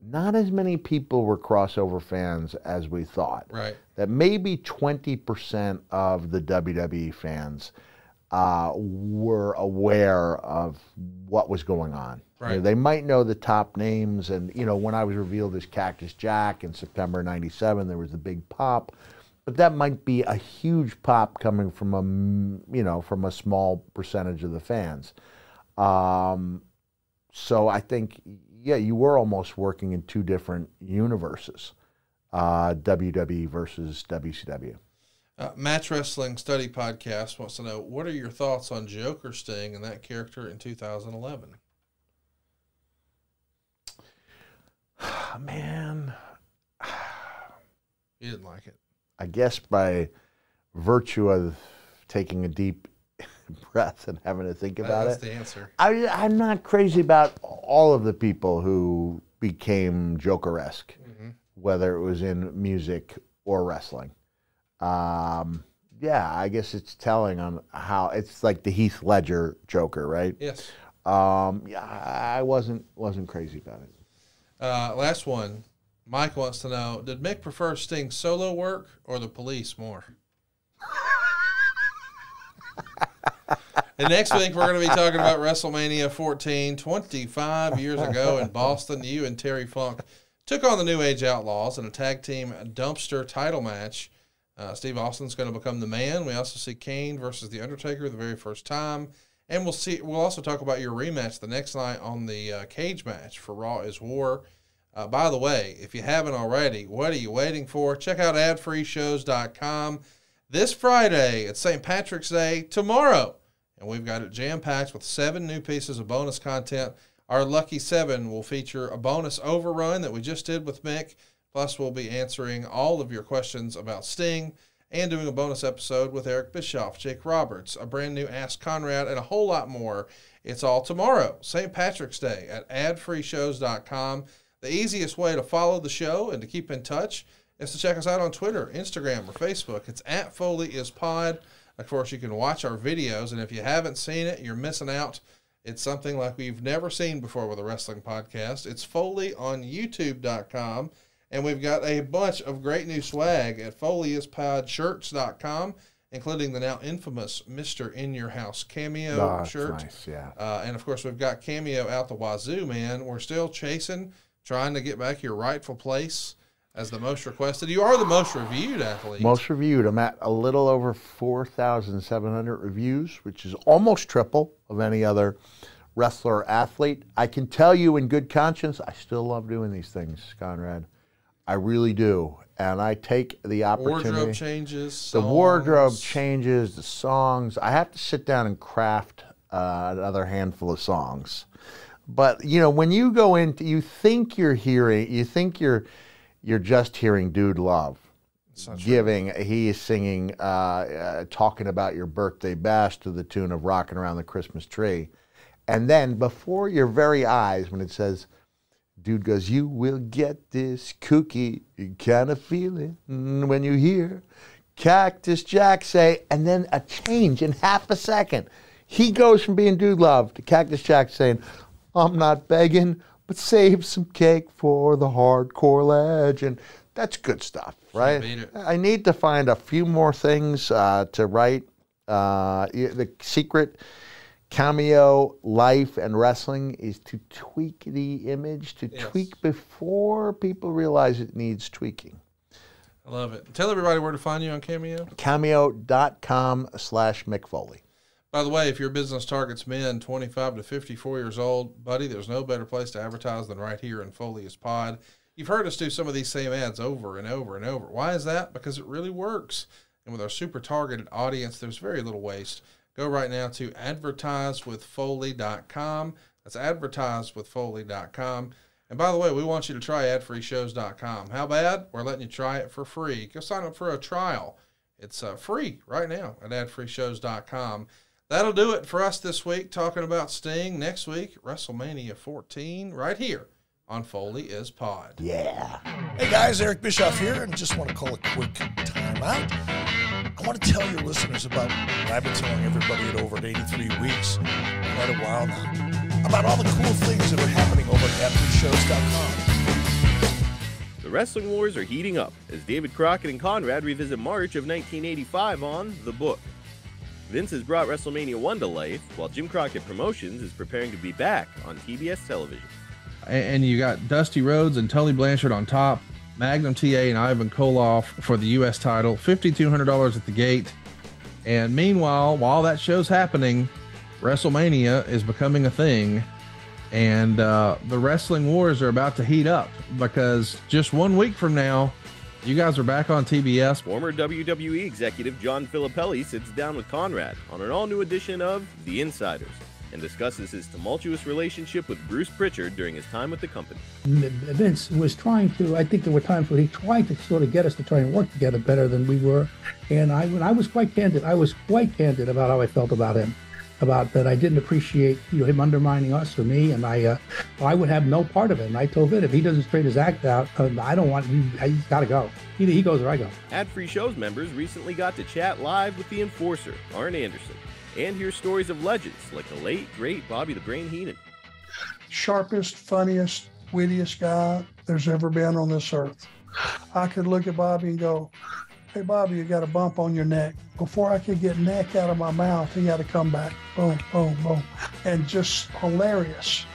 not as many people were crossover fans as we thought Right. that maybe 20% of the WWE fans uh, were aware of what was going on. You know, Right. they might know the top names, and you know, when I was revealed as Cactus Jack in September '97, there was a big pop, but that might be a huge pop coming from a you know from a small percentage of the fans. Um, so I think yeah, you were almost working in two different universes, uh, WWE versus WCW. Uh, Match Wrestling Study Podcast wants to know what are your thoughts on Joker Sting and that character in 2011. Man, you didn't like it. I guess by virtue of taking a deep breath and having to think about That's it, the answer. I, I'm not crazy about all of the people who became Joker-esque, whether it was in music or wrestling. Um, yeah, I guess it's telling on how it's like the Heath Ledger Joker, right? Yes. Um, yeah, I wasn't wasn't crazy about it. Uh, last one. Mike wants to know: Did Mick prefer Sting solo work or the Police more? and next week we're going to be talking about WrestleMania 14, 25 years ago in Boston. You and Terry Funk took on the New Age Outlaws in a tag team dumpster title match. Uh, Steve Austin's going to become the man. We also see Kane versus the Undertaker the very first time, and we'll see. We'll also talk about your rematch the next night on the uh, cage match for Raw is War. Uh, by the way, if you haven't already, what are you waiting for? Check out adfreeshows.com this Friday. It's St. Patrick's Day tomorrow, and we've got it jam packed with seven new pieces of bonus content. Our lucky seven will feature a bonus overrun that we just did with Mick. Plus, we'll be answering all of your questions about Sting and doing a bonus episode with Eric Bischoff, Jake Roberts, a brand new Ask Conrad, and a whole lot more. It's all tomorrow, St. Patrick's Day, at adfreeshows.com. The easiest way to follow the show and to keep in touch is to check us out on Twitter, Instagram, or Facebook. It's at Foley is Pod. Of course, you can watch our videos, and if you haven't seen it, you're missing out. It's something like we've never seen before with a wrestling podcast. It's Foley on YouTube.com, and we've got a bunch of great new swag at FoleyIsPodShirts.com, including the now infamous Mr. In Your House cameo that's shirt. nice, yeah. Uh, and of course, we've got Cameo out the wazoo, man. We're still chasing, trying to get back your rightful place as the most requested. You are the most reviewed athlete. Most reviewed. I'm at a little over 4,700 reviews, which is almost triple of any other wrestler or athlete. I can tell you in good conscience, I still love doing these things, Conrad. I really do. And I take the opportunity. Wardrobe changes. the wardrobe changes, the songs. I have to sit down and craft uh, another handful of songs. But you know, when you go into, you think you're hearing, you think you're, you're just hearing "Dude Love," giving. He is singing, uh, uh, talking about your birthday bash to the tune of "Rocking Around the Christmas Tree," and then before your very eyes, when it says. Dude goes, you will get this kooky kind of feeling when you hear Cactus Jack say, and then a change in half a second. He goes from being dude love to Cactus Jack saying, I'm not begging, but save some cake for the hardcore legend. That's good stuff, right? I need to find a few more things uh, to write. Uh, the secret cameo life and wrestling is to tweak the image, to Yes. tweak before people realize it needs tweaking. I love it. Tell everybody where to find you on Cameo. Cameo.com slash Mick Foley. By the way, if your business targets men 25 to 54 years old, buddy, there's no better place to advertise than right here in Foley is Pod. You've heard us do some of these same ads over and over and over. Why is that? Because it really works. And with our super targeted audience, there's very little waste. Go right now to advertisewithfoley.com. That's advertisewithfoley.com. And by the way, we want you to try adfreeshows.com. How bad? We're letting you try it for free. Go sign up for a trial. It's uh, free right now at adfreeshows.com. That'll do it for us this week, talking about Sting. Next week, WrestleMania 14, right here on Foley is Pod. Yeah. Hey guys, Eric Bischoff here, and just want to call a quick timeout. I want to tell your listeners about what I've been telling everybody at over at 83 weeks, quite a while now, about all the cool things that are happening over at adfreeshows.com. The wrestling wars are heating up as David Crockett and Conrad revisit March of 1985 on The Book. Vince has brought WrestleMania 1 to life, while Jim Crockett Promotions is preparing to be back on TBS television. And, you got Dusty Rhodes and Tully Blanchard on top, Magnum TA and Ivan Koloff for the U.S. title, $5,200 at the gate. And meanwhile, while that show's happening, WrestleMania is becoming a thing. And uh, the wrestling wars are about to heat up because just one week from now, you guys are back on TBS. Former WWE executive John Filippelli sits down with Conrad on an all new edition of The Insiders. and discusses his tumultuous relationship with Bruce Pritchard during his time with the company. Vince was trying to, I think there were times where he tried to sort of get us to try and work together better than we were. And I, when I was quite candid, I was quite candid about how I felt about him, about that I didn't appreciate you know him undermining us or me, and I, uh, I would have no part of it. And I told Vin if he doesn't straighten his act out, uh, I don't want. He, he's got to go. Either he goes or I go. Ad-free shows members recently got to chat live with the enforcer, Arn Anderson, and hear stories of legends like the late great Bobby the Brain Heenan. Sharpest, funniest, wittiest guy there's ever been on this earth. I could look at Bobby and go, hey Bobby, you got a bump on your neck. Before I could get neck out of my mouth, he had to come back. Boom, boom, boom. And just hilarious.